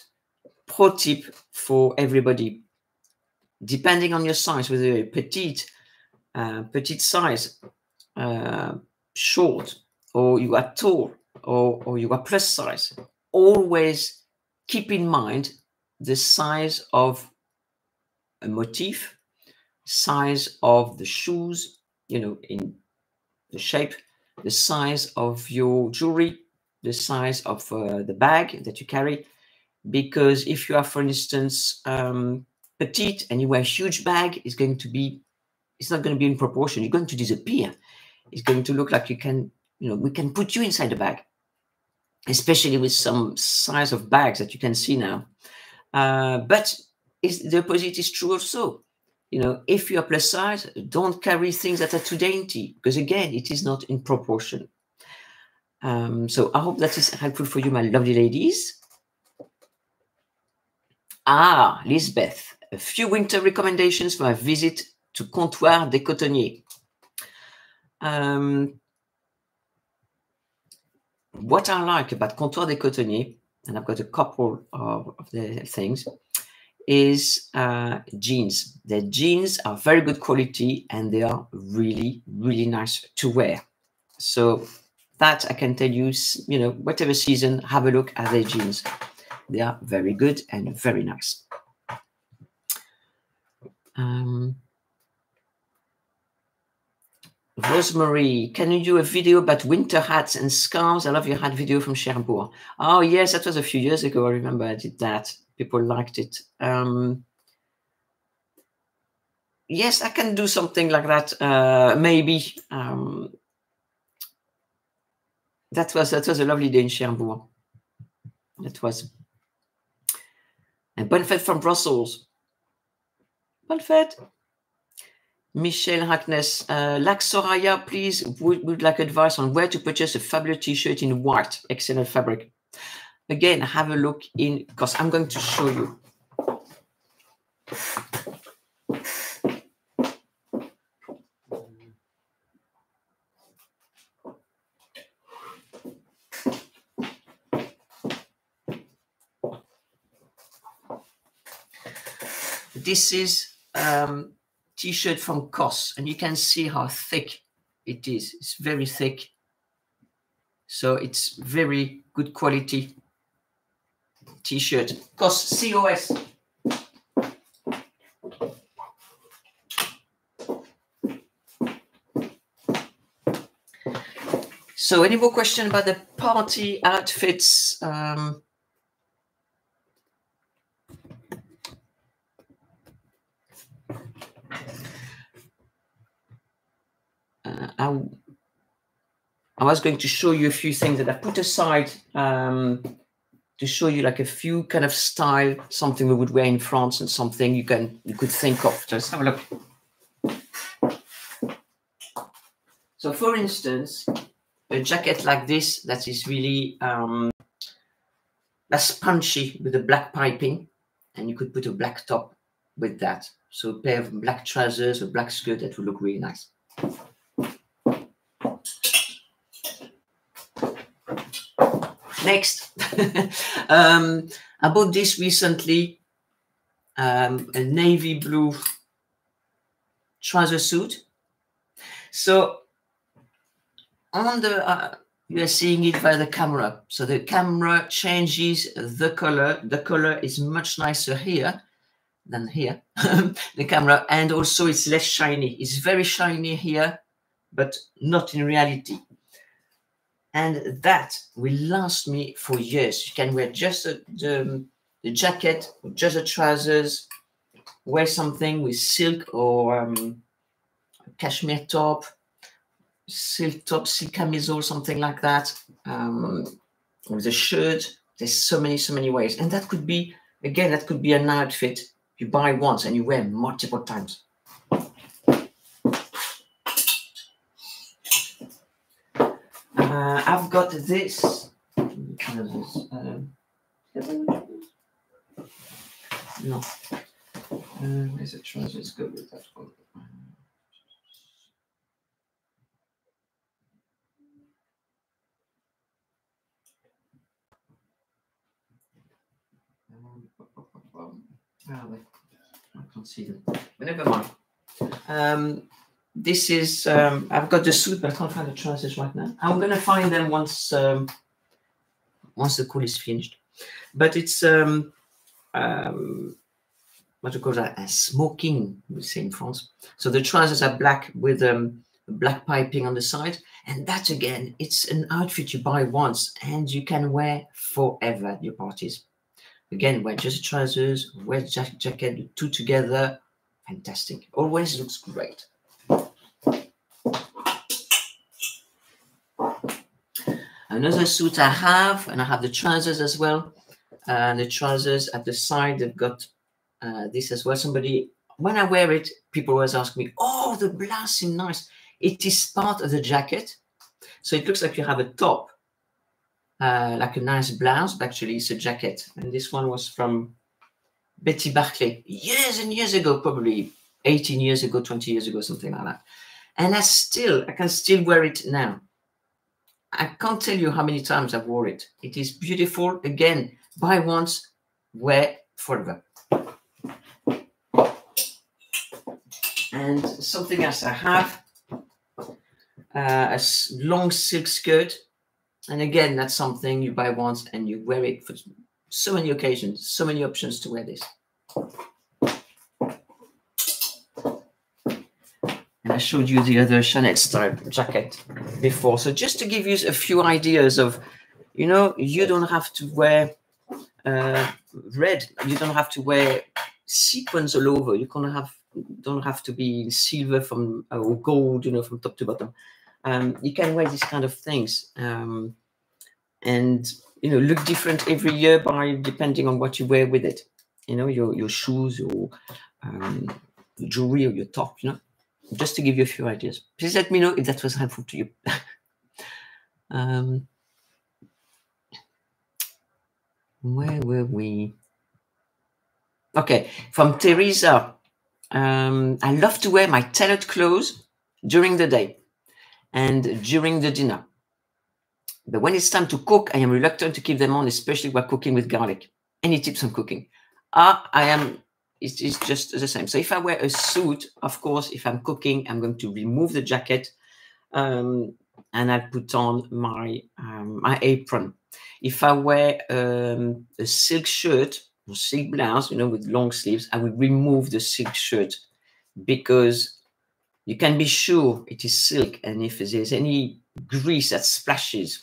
pro tip for everybody. Depending on your size, whether you're petite uh, petite size, uh, short, or you are tall, or, or you are plus size, always keep in mind the size of a motif, size of the shoes, you know, in the shape, the size of your jewelry, the size of uh, the bag that you carry. Because if you are, for instance, um, petite and you wear a huge bag, it's going to be it's not going to be in proportion. You're going to disappear. It's going to look like you can, you know, we can put you inside the bag, especially with some size of bags that you can see now. Uh, but the opposite is true also. You know, if you're plus size, don't carry things that are too dainty because again, it is not in proportion. Um, so I hope that is helpful for you, my lovely ladies. Ah, Lisbeth, a few winter recommendations for a visit to Comptoir des Cotonniers. Um, what I like about Comptoir des Cotonniers, and I've got a couple of, of the things, is uh, jeans. The jeans are very good quality and they are really, really nice to wear. So that I can tell you, you know, whatever season, have a look at their jeans. They are very good and very nice. Um, Rosemary, can you do a video about winter hats and scarves? I love your hat video from Cherbourg. Oh, yes, that was a few years ago. I remember I did that. People liked it. Um, yes, I can do something like that. Uh, maybe. Um, that was that was a lovely day in Cherbourg. That was. And bonne from Brussels. Bonne fête. Michelle Hackness, uh, like Soraya, please would, would like advice on where to purchase a fabulous t-shirt in white, excellent fabric. Again, have a look in, because I'm going to show you. This is um, t-shirt from COS, and you can see how thick it is. It's very thick. So it's very good quality t-shirt. COS, COS. So any more question about the party outfits? Um, I, I was going to show you a few things that I put aside um, to show you like a few kind of style, something we would wear in France and something you can you could think of. Just have a look. So for instance, a jacket like this that is really um, that's punchy with a black piping, and you could put a black top with that. So a pair of black trousers, a black skirt that would look really nice. Next, um, I bought this recently, um, a navy blue trouser suit. So on the, uh, you are seeing it by the camera. So the camera changes the color. The color is much nicer here than here, the camera. And also it's less shiny. It's very shiny here, but not in reality and that will last me for years. You can wear just a, the, the jacket, just the trousers, wear something with silk or um, cashmere top, silk top, silk camisole, something like that, um, with a shirt. There's so many, so many ways. And that could be, again, that could be an outfit you buy once and you wear multiple times. Uh, I've got this. Um, no. Uh, where's the trousers? Go with that one. Um, I can't see them. But never mind. Um, this is um, I've got the suit, but I can't find the trousers right now. I'm gonna find them once um, once the cool is finished. But it's um, um, what you call that? A smoking, we say in France. So the trousers are black with um, black piping on the side, and that again, it's an outfit you buy once and you can wear forever at your parties. Again, wear just trousers, wear jacket, two together. Fantastic. Always looks great. Another suit I have, and I have the trousers as well. And uh, the trousers at the side, they've got uh, this as well. Somebody, when I wear it, people always ask me, oh, the blouse is nice. It is part of the jacket. So it looks like you have a top uh, like a nice blouse, but actually it's a jacket. And this one was from Betty Barclay years and years ago, probably 18 years ago, 20 years ago, something like that. And I still, I can still wear it now. I can't tell you how many times I've wore it. It is beautiful. Again, buy once, wear forever. And something else I have, uh, a long silk skirt. And again, that's something you buy once and you wear it for so many occasions, so many options to wear this. I showed you the other Chanel style jacket before. So just to give you a few ideas of, you know, you don't have to wear uh, red. You don't have to wear sequins all over. You can have don't have to be silver from uh, or gold, you know, from top to bottom. Um, you can wear these kind of things, um, and you know, look different every year by depending on what you wear with it. You know, your your shoes, your um, jewelry, or your top. You know, just to give you a few ideas. Please let me know if that was helpful to you. um, where were we? Okay, from Teresa. Um, I love to wear my tailored clothes during the day and during the dinner. But when it's time to cook, I am reluctant to keep them on, especially while cooking with garlic. Any tips on cooking? Ah, I am, it's, it's just the same. So if I wear a suit, of course, if I'm cooking, I'm going to remove the jacket um, and I put on my, um, my apron. If I wear um, a silk shirt or silk blouse, you know, with long sleeves, I will remove the silk shirt because you can be sure it is silk. And if there's any grease that splashes,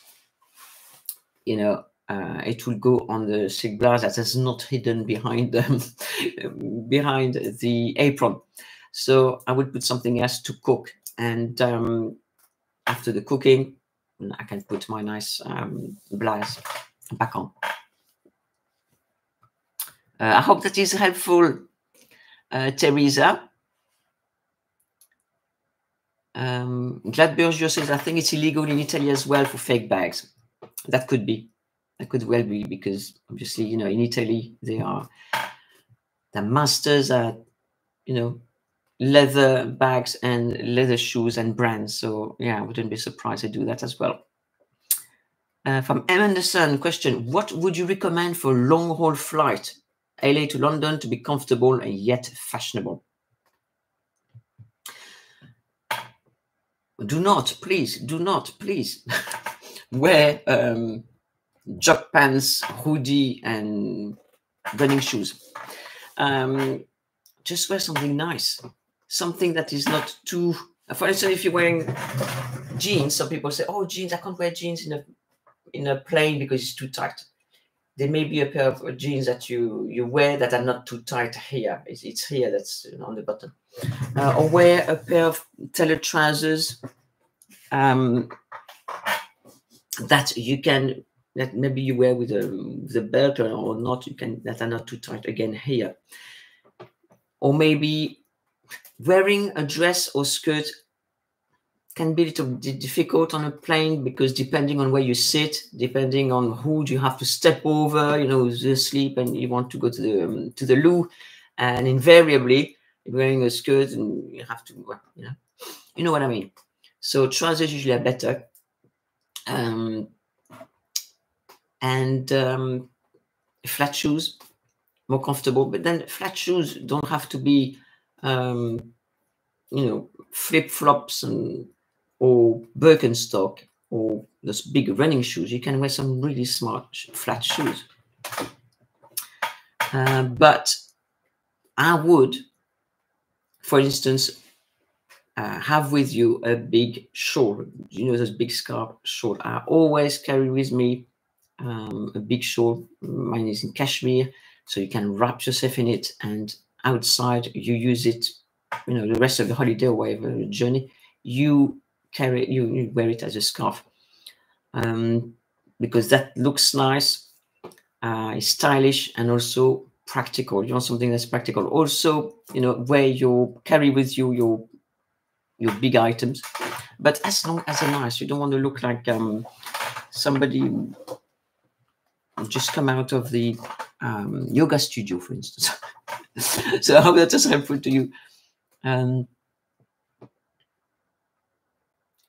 you know, uh, it will go on the blouse that is not hidden behind the, behind the apron. So I will put something else to cook. And um, after the cooking, I can put my nice um, blouse back on. Uh, I hope that is helpful, uh, Teresa. Um, Glad says, I think it's illegal in Italy as well for fake bags. That could be. That could well be because obviously, you know, in Italy, they are the masters at, you know, leather bags and leather shoes and brands. So yeah, I wouldn't be surprised to do that as well. Uh, from M. Anderson, question, what would you recommend for long haul flight, LA to London to be comfortable and yet fashionable? Do not, please, do not, please wear um, jog pants, hoodie, and running shoes. Um, just wear something nice something that is not too. For instance, if you're wearing jeans, some people say, "Oh, jeans! I can't wear jeans in a in a plane because it's too tight." There may be a pair of jeans that you you wear that are not too tight here. It's, it's here that's on the bottom. Uh, or wear a pair of tailored trousers um, that you can that maybe you wear with a the belt or, not. You can that are not too tight again here. Or maybe wearing a dress or skirt can be a little difficult on a plane because depending on where you sit, depending on who you have to step over, you know, you sleep and you want to go to the um, to the loo, and invariably wearing a skirt and you have to, you know, you know what I mean. So trousers usually are better, um, and um, flat shoes more comfortable. But then flat shoes don't have to be um, you know, flip flops and or Birkenstock or those big running shoes, you can wear some really smart flat shoes. Uh, but I would, for instance, uh, have with you a big shawl. You know those big scarf shawl. I always carry with me um, a big shawl. Mine is in cashmere, so you can wrap yourself in it and outside you use it you know the rest of the holiday or whatever journey you carry you, you wear it as a scarf. Um, because that looks nice uh, stylish and also practical. You want something that's practical. Also you know where you carry with you your your big items. But as long as they're nice you don't want to look like um, somebody just come out of the um, yoga studio, for instance. so I hope that was helpful to you. Um,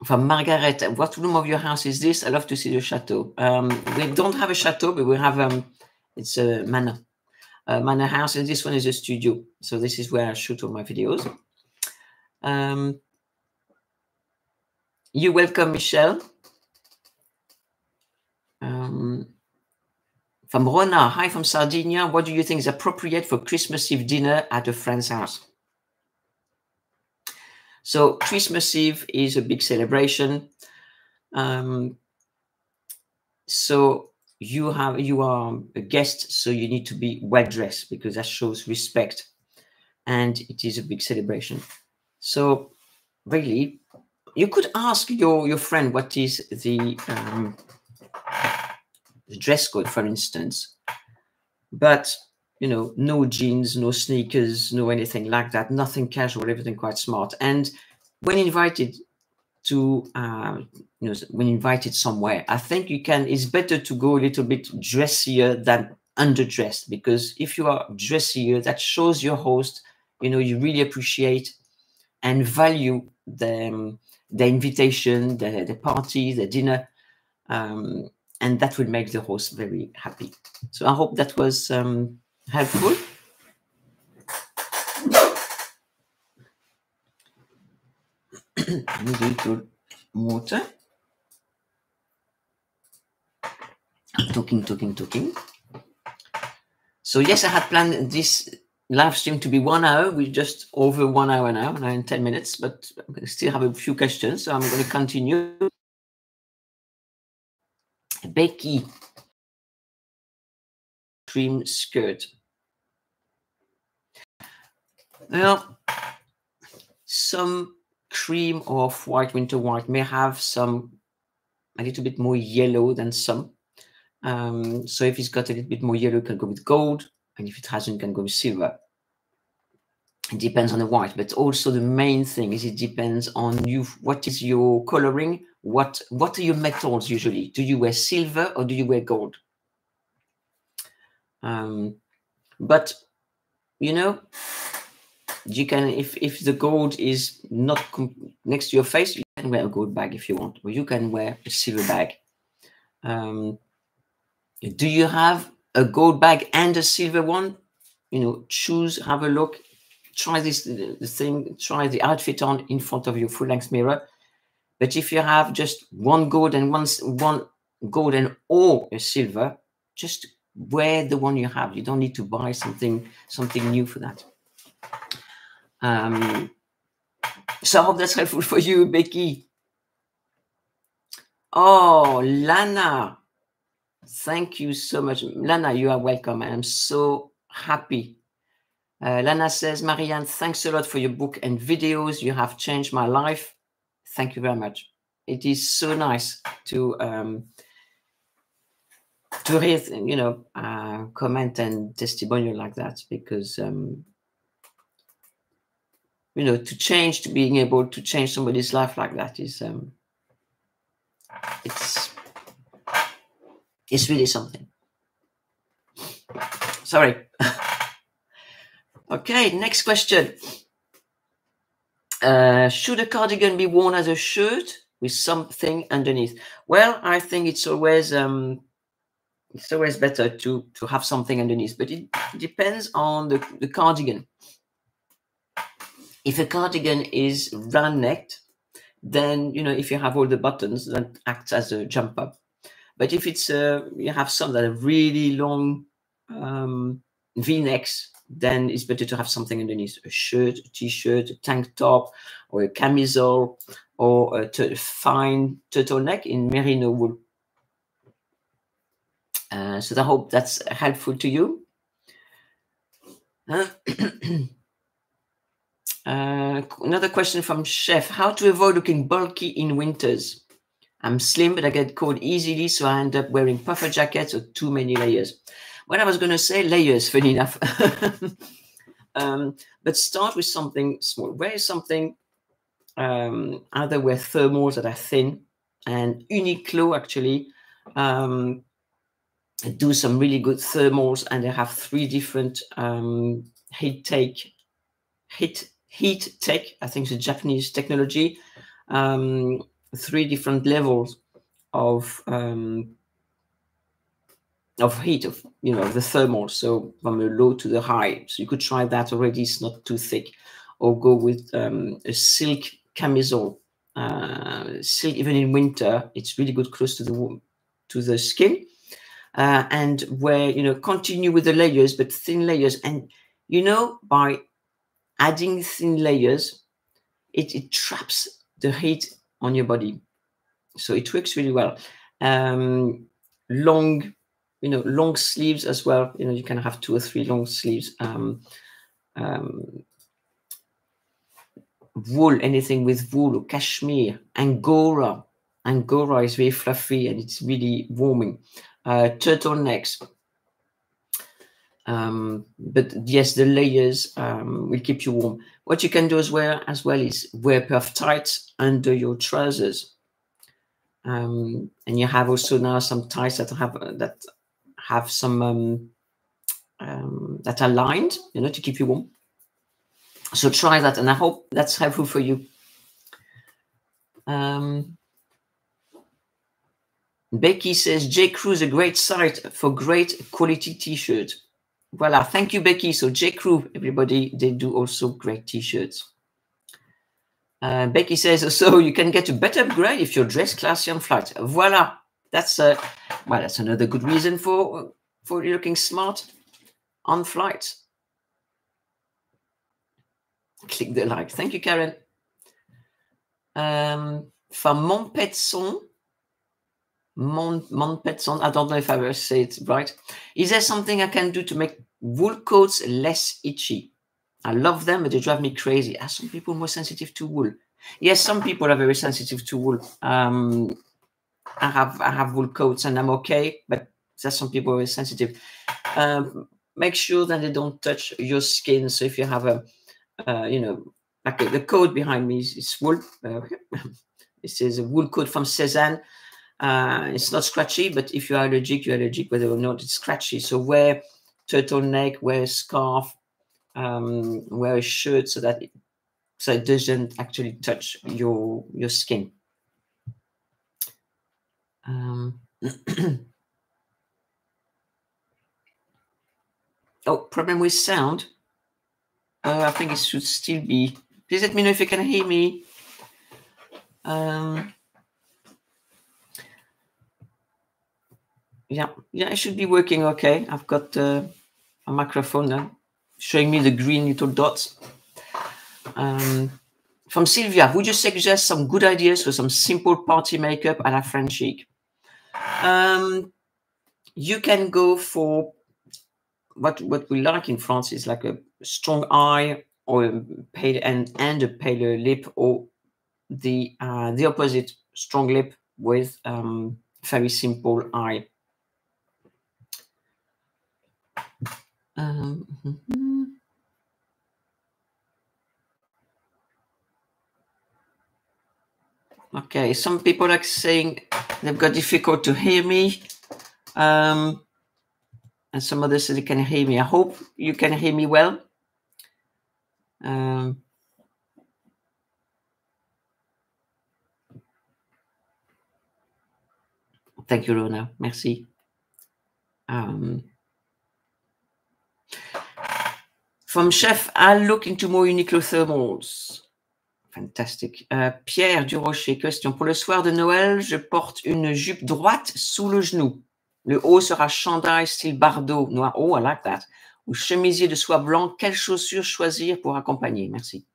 from Margaret, what room of your house is this? I love to see the chateau. Um, we don't have a chateau, but we have um, it's a manor, a manor house, and this one is a studio. So this is where I shoot all my videos. Um, you welcome, Michelle. Um, from Rona, hi from Sardinia. What do you think is appropriate for Christmas Eve dinner at a friend's house? So Christmas Eve is a big celebration. Um, so you have you are a guest, so you need to be well dressed because that shows respect, and it is a big celebration. So really, you could ask your your friend what is the um, the dress code, for instance, but you know, no jeans, no sneakers, no anything like that, nothing casual, everything quite smart. And when invited to, uh, you know, when invited somewhere, I think you can, it's better to go a little bit dressier than underdressed because if you are dressier, that shows your host, you know, you really appreciate and value the, the invitation, the, the party, the dinner. Um, and that will make the host very happy. So I hope that was um, helpful. Little water. I'm talking, talking, talking. So yes, I had planned this live stream to be one hour. We're just over one hour now, in 10 minutes, but I still have a few questions. So I'm going to continue. Becky, cream skirt. Well, some cream of white winter white may have some a little bit more yellow than some. Um, so if it's got a little bit more yellow, can go with gold, and if it hasn't, can go with silver. It depends on the white, but also the main thing is it depends on you. What is your coloring? What what are your metals usually? Do you wear silver or do you wear gold? Um, but you know, you can if if the gold is not next to your face you can wear a gold bag if you want or you can wear a silver bag um, do you have a gold bag and a silver one you know choose have a look try this the thing try the outfit on in front of your full length mirror but if you have just one gold and one one gold and or a silver just wear the one you have you don't need to buy something something new for that um, so I hope that's helpful for you, Becky. Oh, Lana. Thank you so much. Lana, you are welcome. I am so happy. Uh, Lana says, Marie-Anne, thanks a lot for your book and videos. You have changed my life. Thank you very much. It is so nice to um, to read, you know, uh, comment and testimonial like that because um, you know, to change, to being able to change somebody's life like that is, um, it's, it's really something. Sorry. okay, next question. Uh, should a cardigan be worn as a shirt with something underneath? Well, I think it's always um, it's always better to to have something underneath, but it depends on the, the cardigan. If a cardigan is round necked, then you know if you have all the buttons, that acts as a jump up. But if it's uh, you have some that are really long um, V necks, then it's better to have something underneath a shirt, a t-shirt, a tank top, or a camisole, or a fine turtleneck in merino wool. Uh, so I hope that's helpful to you. Uh, another question from Chef How to avoid looking bulky in winters? I'm slim, but I get cold easily, so I end up wearing puffer jackets or too many layers. What I was going to say, layers, funny enough. um, but start with something small. Wear something, um, either wear thermals that are thin and Uniqlo, actually. Um, do some really good thermals, and they have three different um, heat take, heat heat tech. I think it's a Japanese technology. Um, three different levels of um, of heat of you know the thermal. So from the low to the high. So you could try that already. It's not too thick. Or go with um, a silk camisole. Uh, silk even in winter it's really good close to the to the skin. Uh, and where you know continue with the layers but thin layers. And you know by adding thin layers it, it traps the heat on your body. So it works really well. Um, long you know, long sleeves as well. You know, you can have two or three long sleeves. Um, um, wool, anything with wool or cashmere, angora. Angora is very fluffy and it's really warming. Uh, turtlenecks. Um, but yes, the layers um, will keep you warm. What you can do as well as well is wear puff tights under your trousers. Um, and you have also now some ties that have uh, that have some um, um, that are lined, you know, to keep you warm. So try that, and I hope that's helpful for you. Um, Becky says J. Crew is a great site for great quality t-shirts. Voila, thank you, Becky. So J. Crew, everybody, they do also great t-shirts. Uh, Becky says, so you can get a better grade if you're dressed classy on flight. Voila, that's a well, that's another good reason for for looking smart on flight. Click the like. Thank you, Karen. Um, from Montpetson, Mont, Montpetson, I don't know if I ever say it right. Is there something I can do to make wool coats less itchy? I love them, but they drive me crazy. Are some people more sensitive to wool? Yes, some people are very sensitive to wool. Um, I have I have wool coats and I'm okay, but there's some people who are sensitive. Um, make sure that they don't touch your skin. So if you have a, uh, you know, like the coat behind me is, is wool. Uh, this is a wool coat from Sézane. Uh, it's not scratchy, but if you're allergic, you're allergic whether or not it's scratchy. So wear turtleneck, wear a scarf, um, wear a shirt so that it, so it doesn't actually touch your your skin. Um, oh, problem with sound. Uh, I think it should still be. Please let me know if you can hear me. Um, yeah, yeah, it should be working okay. I've got uh, a microphone now showing me the green little dots. Um, from Sylvia, would you suggest some good ideas for some simple party makeup a French chic? Um, you can go for what what we like in France is like a strong eye or a pale and and a paler lip, or the uh, the opposite, strong lip with um, very simple eye. Um, mm -hmm. Okay, some people are saying they've got difficult to hear me. Um, and some others they can hear me. I hope you can hear me well. Um, thank you, Rona. Merci. Um, from Chef, I'll look into more Uniqlo thermals. Fantastique. Euh, Pierre Durocher, question. Pour le soir de Noël, je porte une jupe droite sous le genou. Le haut sera chandail style bardeau noir. Oh, I like that. Ou chemisier de soie blanc. Quelles chaussures choisir pour accompagner? Merci.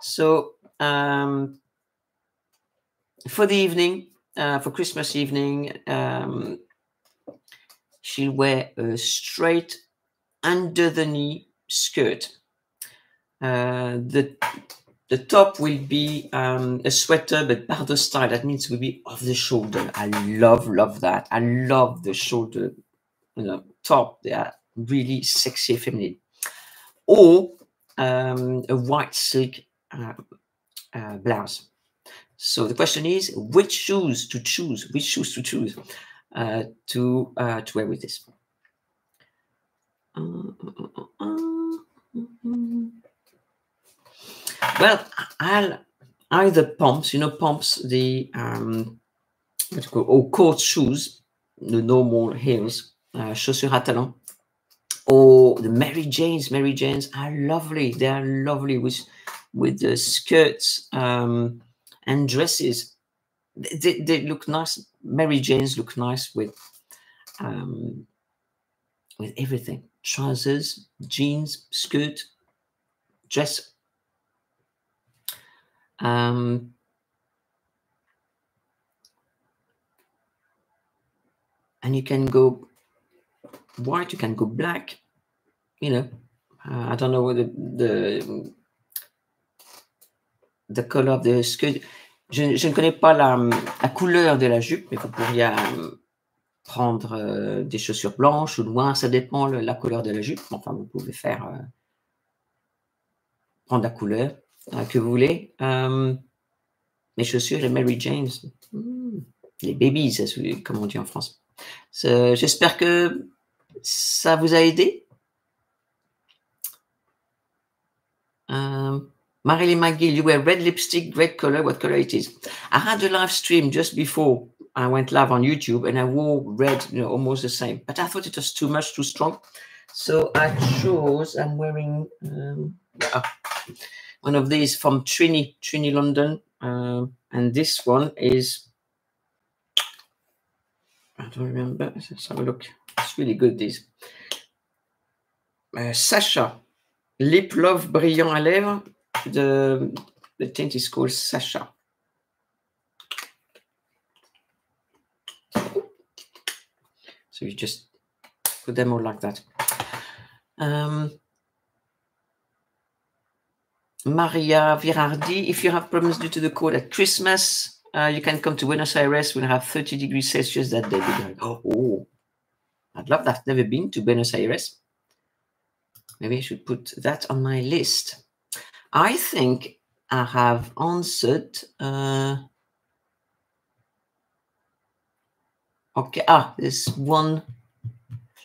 So, um, for the evening, uh, for Christmas evening, um, she'll wear a straight under the knee skirt. Uh, the the top will be um, a sweater, but Bardot style. That means will be off the shoulder. I love, love that. I love the shoulder, you know, top. They are really sexy, feminine. Or um, a white silk uh, uh, blouse. So the question is, which shoes to choose? Which shoes to choose? uh, to uh, to wear with this. Well, I'll either pumps, you know, pumps the um, what call or court shoes, the normal heels, uh, chaussures à talons, or the Mary Janes. Mary Janes are lovely. They are lovely with with the skirts um, and dresses. They, they look nice. Mary Janes look nice with um, with everything: trousers, jeans, skirt, dress. Um, and you can go white, you can go black. You know, uh, I don't know whether the the color of the skirt. Je, ne connais pas la, couleur de la jupe, mais vous pourriez euh, prendre euh, des chaussures blanches ou noires, ça dépend la couleur de la jupe. Enfin, vous pouvez prendre la couleur que vous voulez. Euh, mes chaussures, les Mary James, hmm, les babies, comme on dit en France. J'espère que ça vous a aidé. Euh, Marilyn McGill, you wear red lipstick, red color. What color it is? I had a live stream just before I went live on YouTube, and I wore red, you know, almost the same. But I thought it was too much, too strong, so I chose. I'm wearing um, ah, one of these from Trinny, Trinny London, uh, and this one is. I don't remember. Let's have a look. It's really good. These uh, Sasha Lip Love Brillant à lèvres the the tint is called Sasha. So you just put them all like that. Um, Maria Virardi, if you have problems due to the cold at Christmas, uh, you can come to Buenos Aires. We'll have 30 degrees Celsius that day. Oh, I'd love that. Never been to Buenos Aires. Maybe I should put that on my list. I think I have answered. Uh, okay, ah, there's one.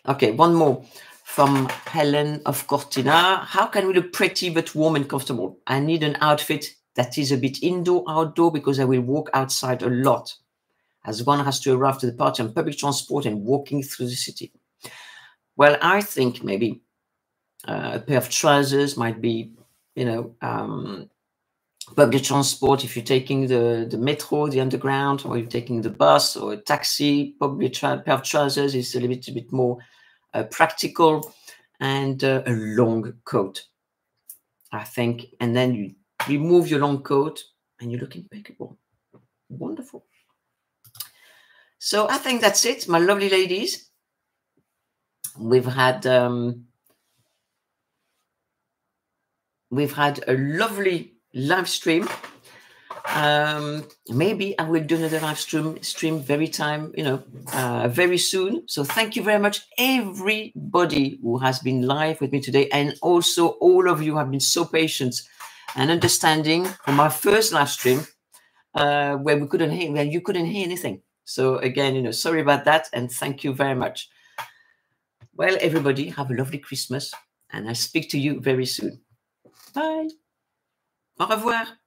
Okay, one more from Helen of Cortina. How can we look pretty but warm and comfortable? I need an outfit that is a bit indoor, outdoor, because I will walk outside a lot, as one has to arrive to the party on public transport and walking through the city. Well, I think maybe uh, a pair of trousers might be you know, um, public transport, if you're taking the, the metro, the underground, or you're taking the bus or a taxi, probably a pair of trousers is a little bit, a bit more uh, practical and uh, a long coat, I think. And then you remove your long coat and you look impeccable. Wonderful. So I think that's it, my lovely ladies. We've had um, we've had a lovely live stream. Um, maybe I will do another live stream stream very time, you know, uh, very soon. So thank you very much, everybody who has been live with me today, and also all of you have been so patient and understanding for my first live stream, uh, where we couldn't hear, where you couldn't hear anything. So again, you know, sorry about that, and thank you very much. Well, everybody, have a lovely Christmas, and I'll speak to you very soon. Bye. Au revoir.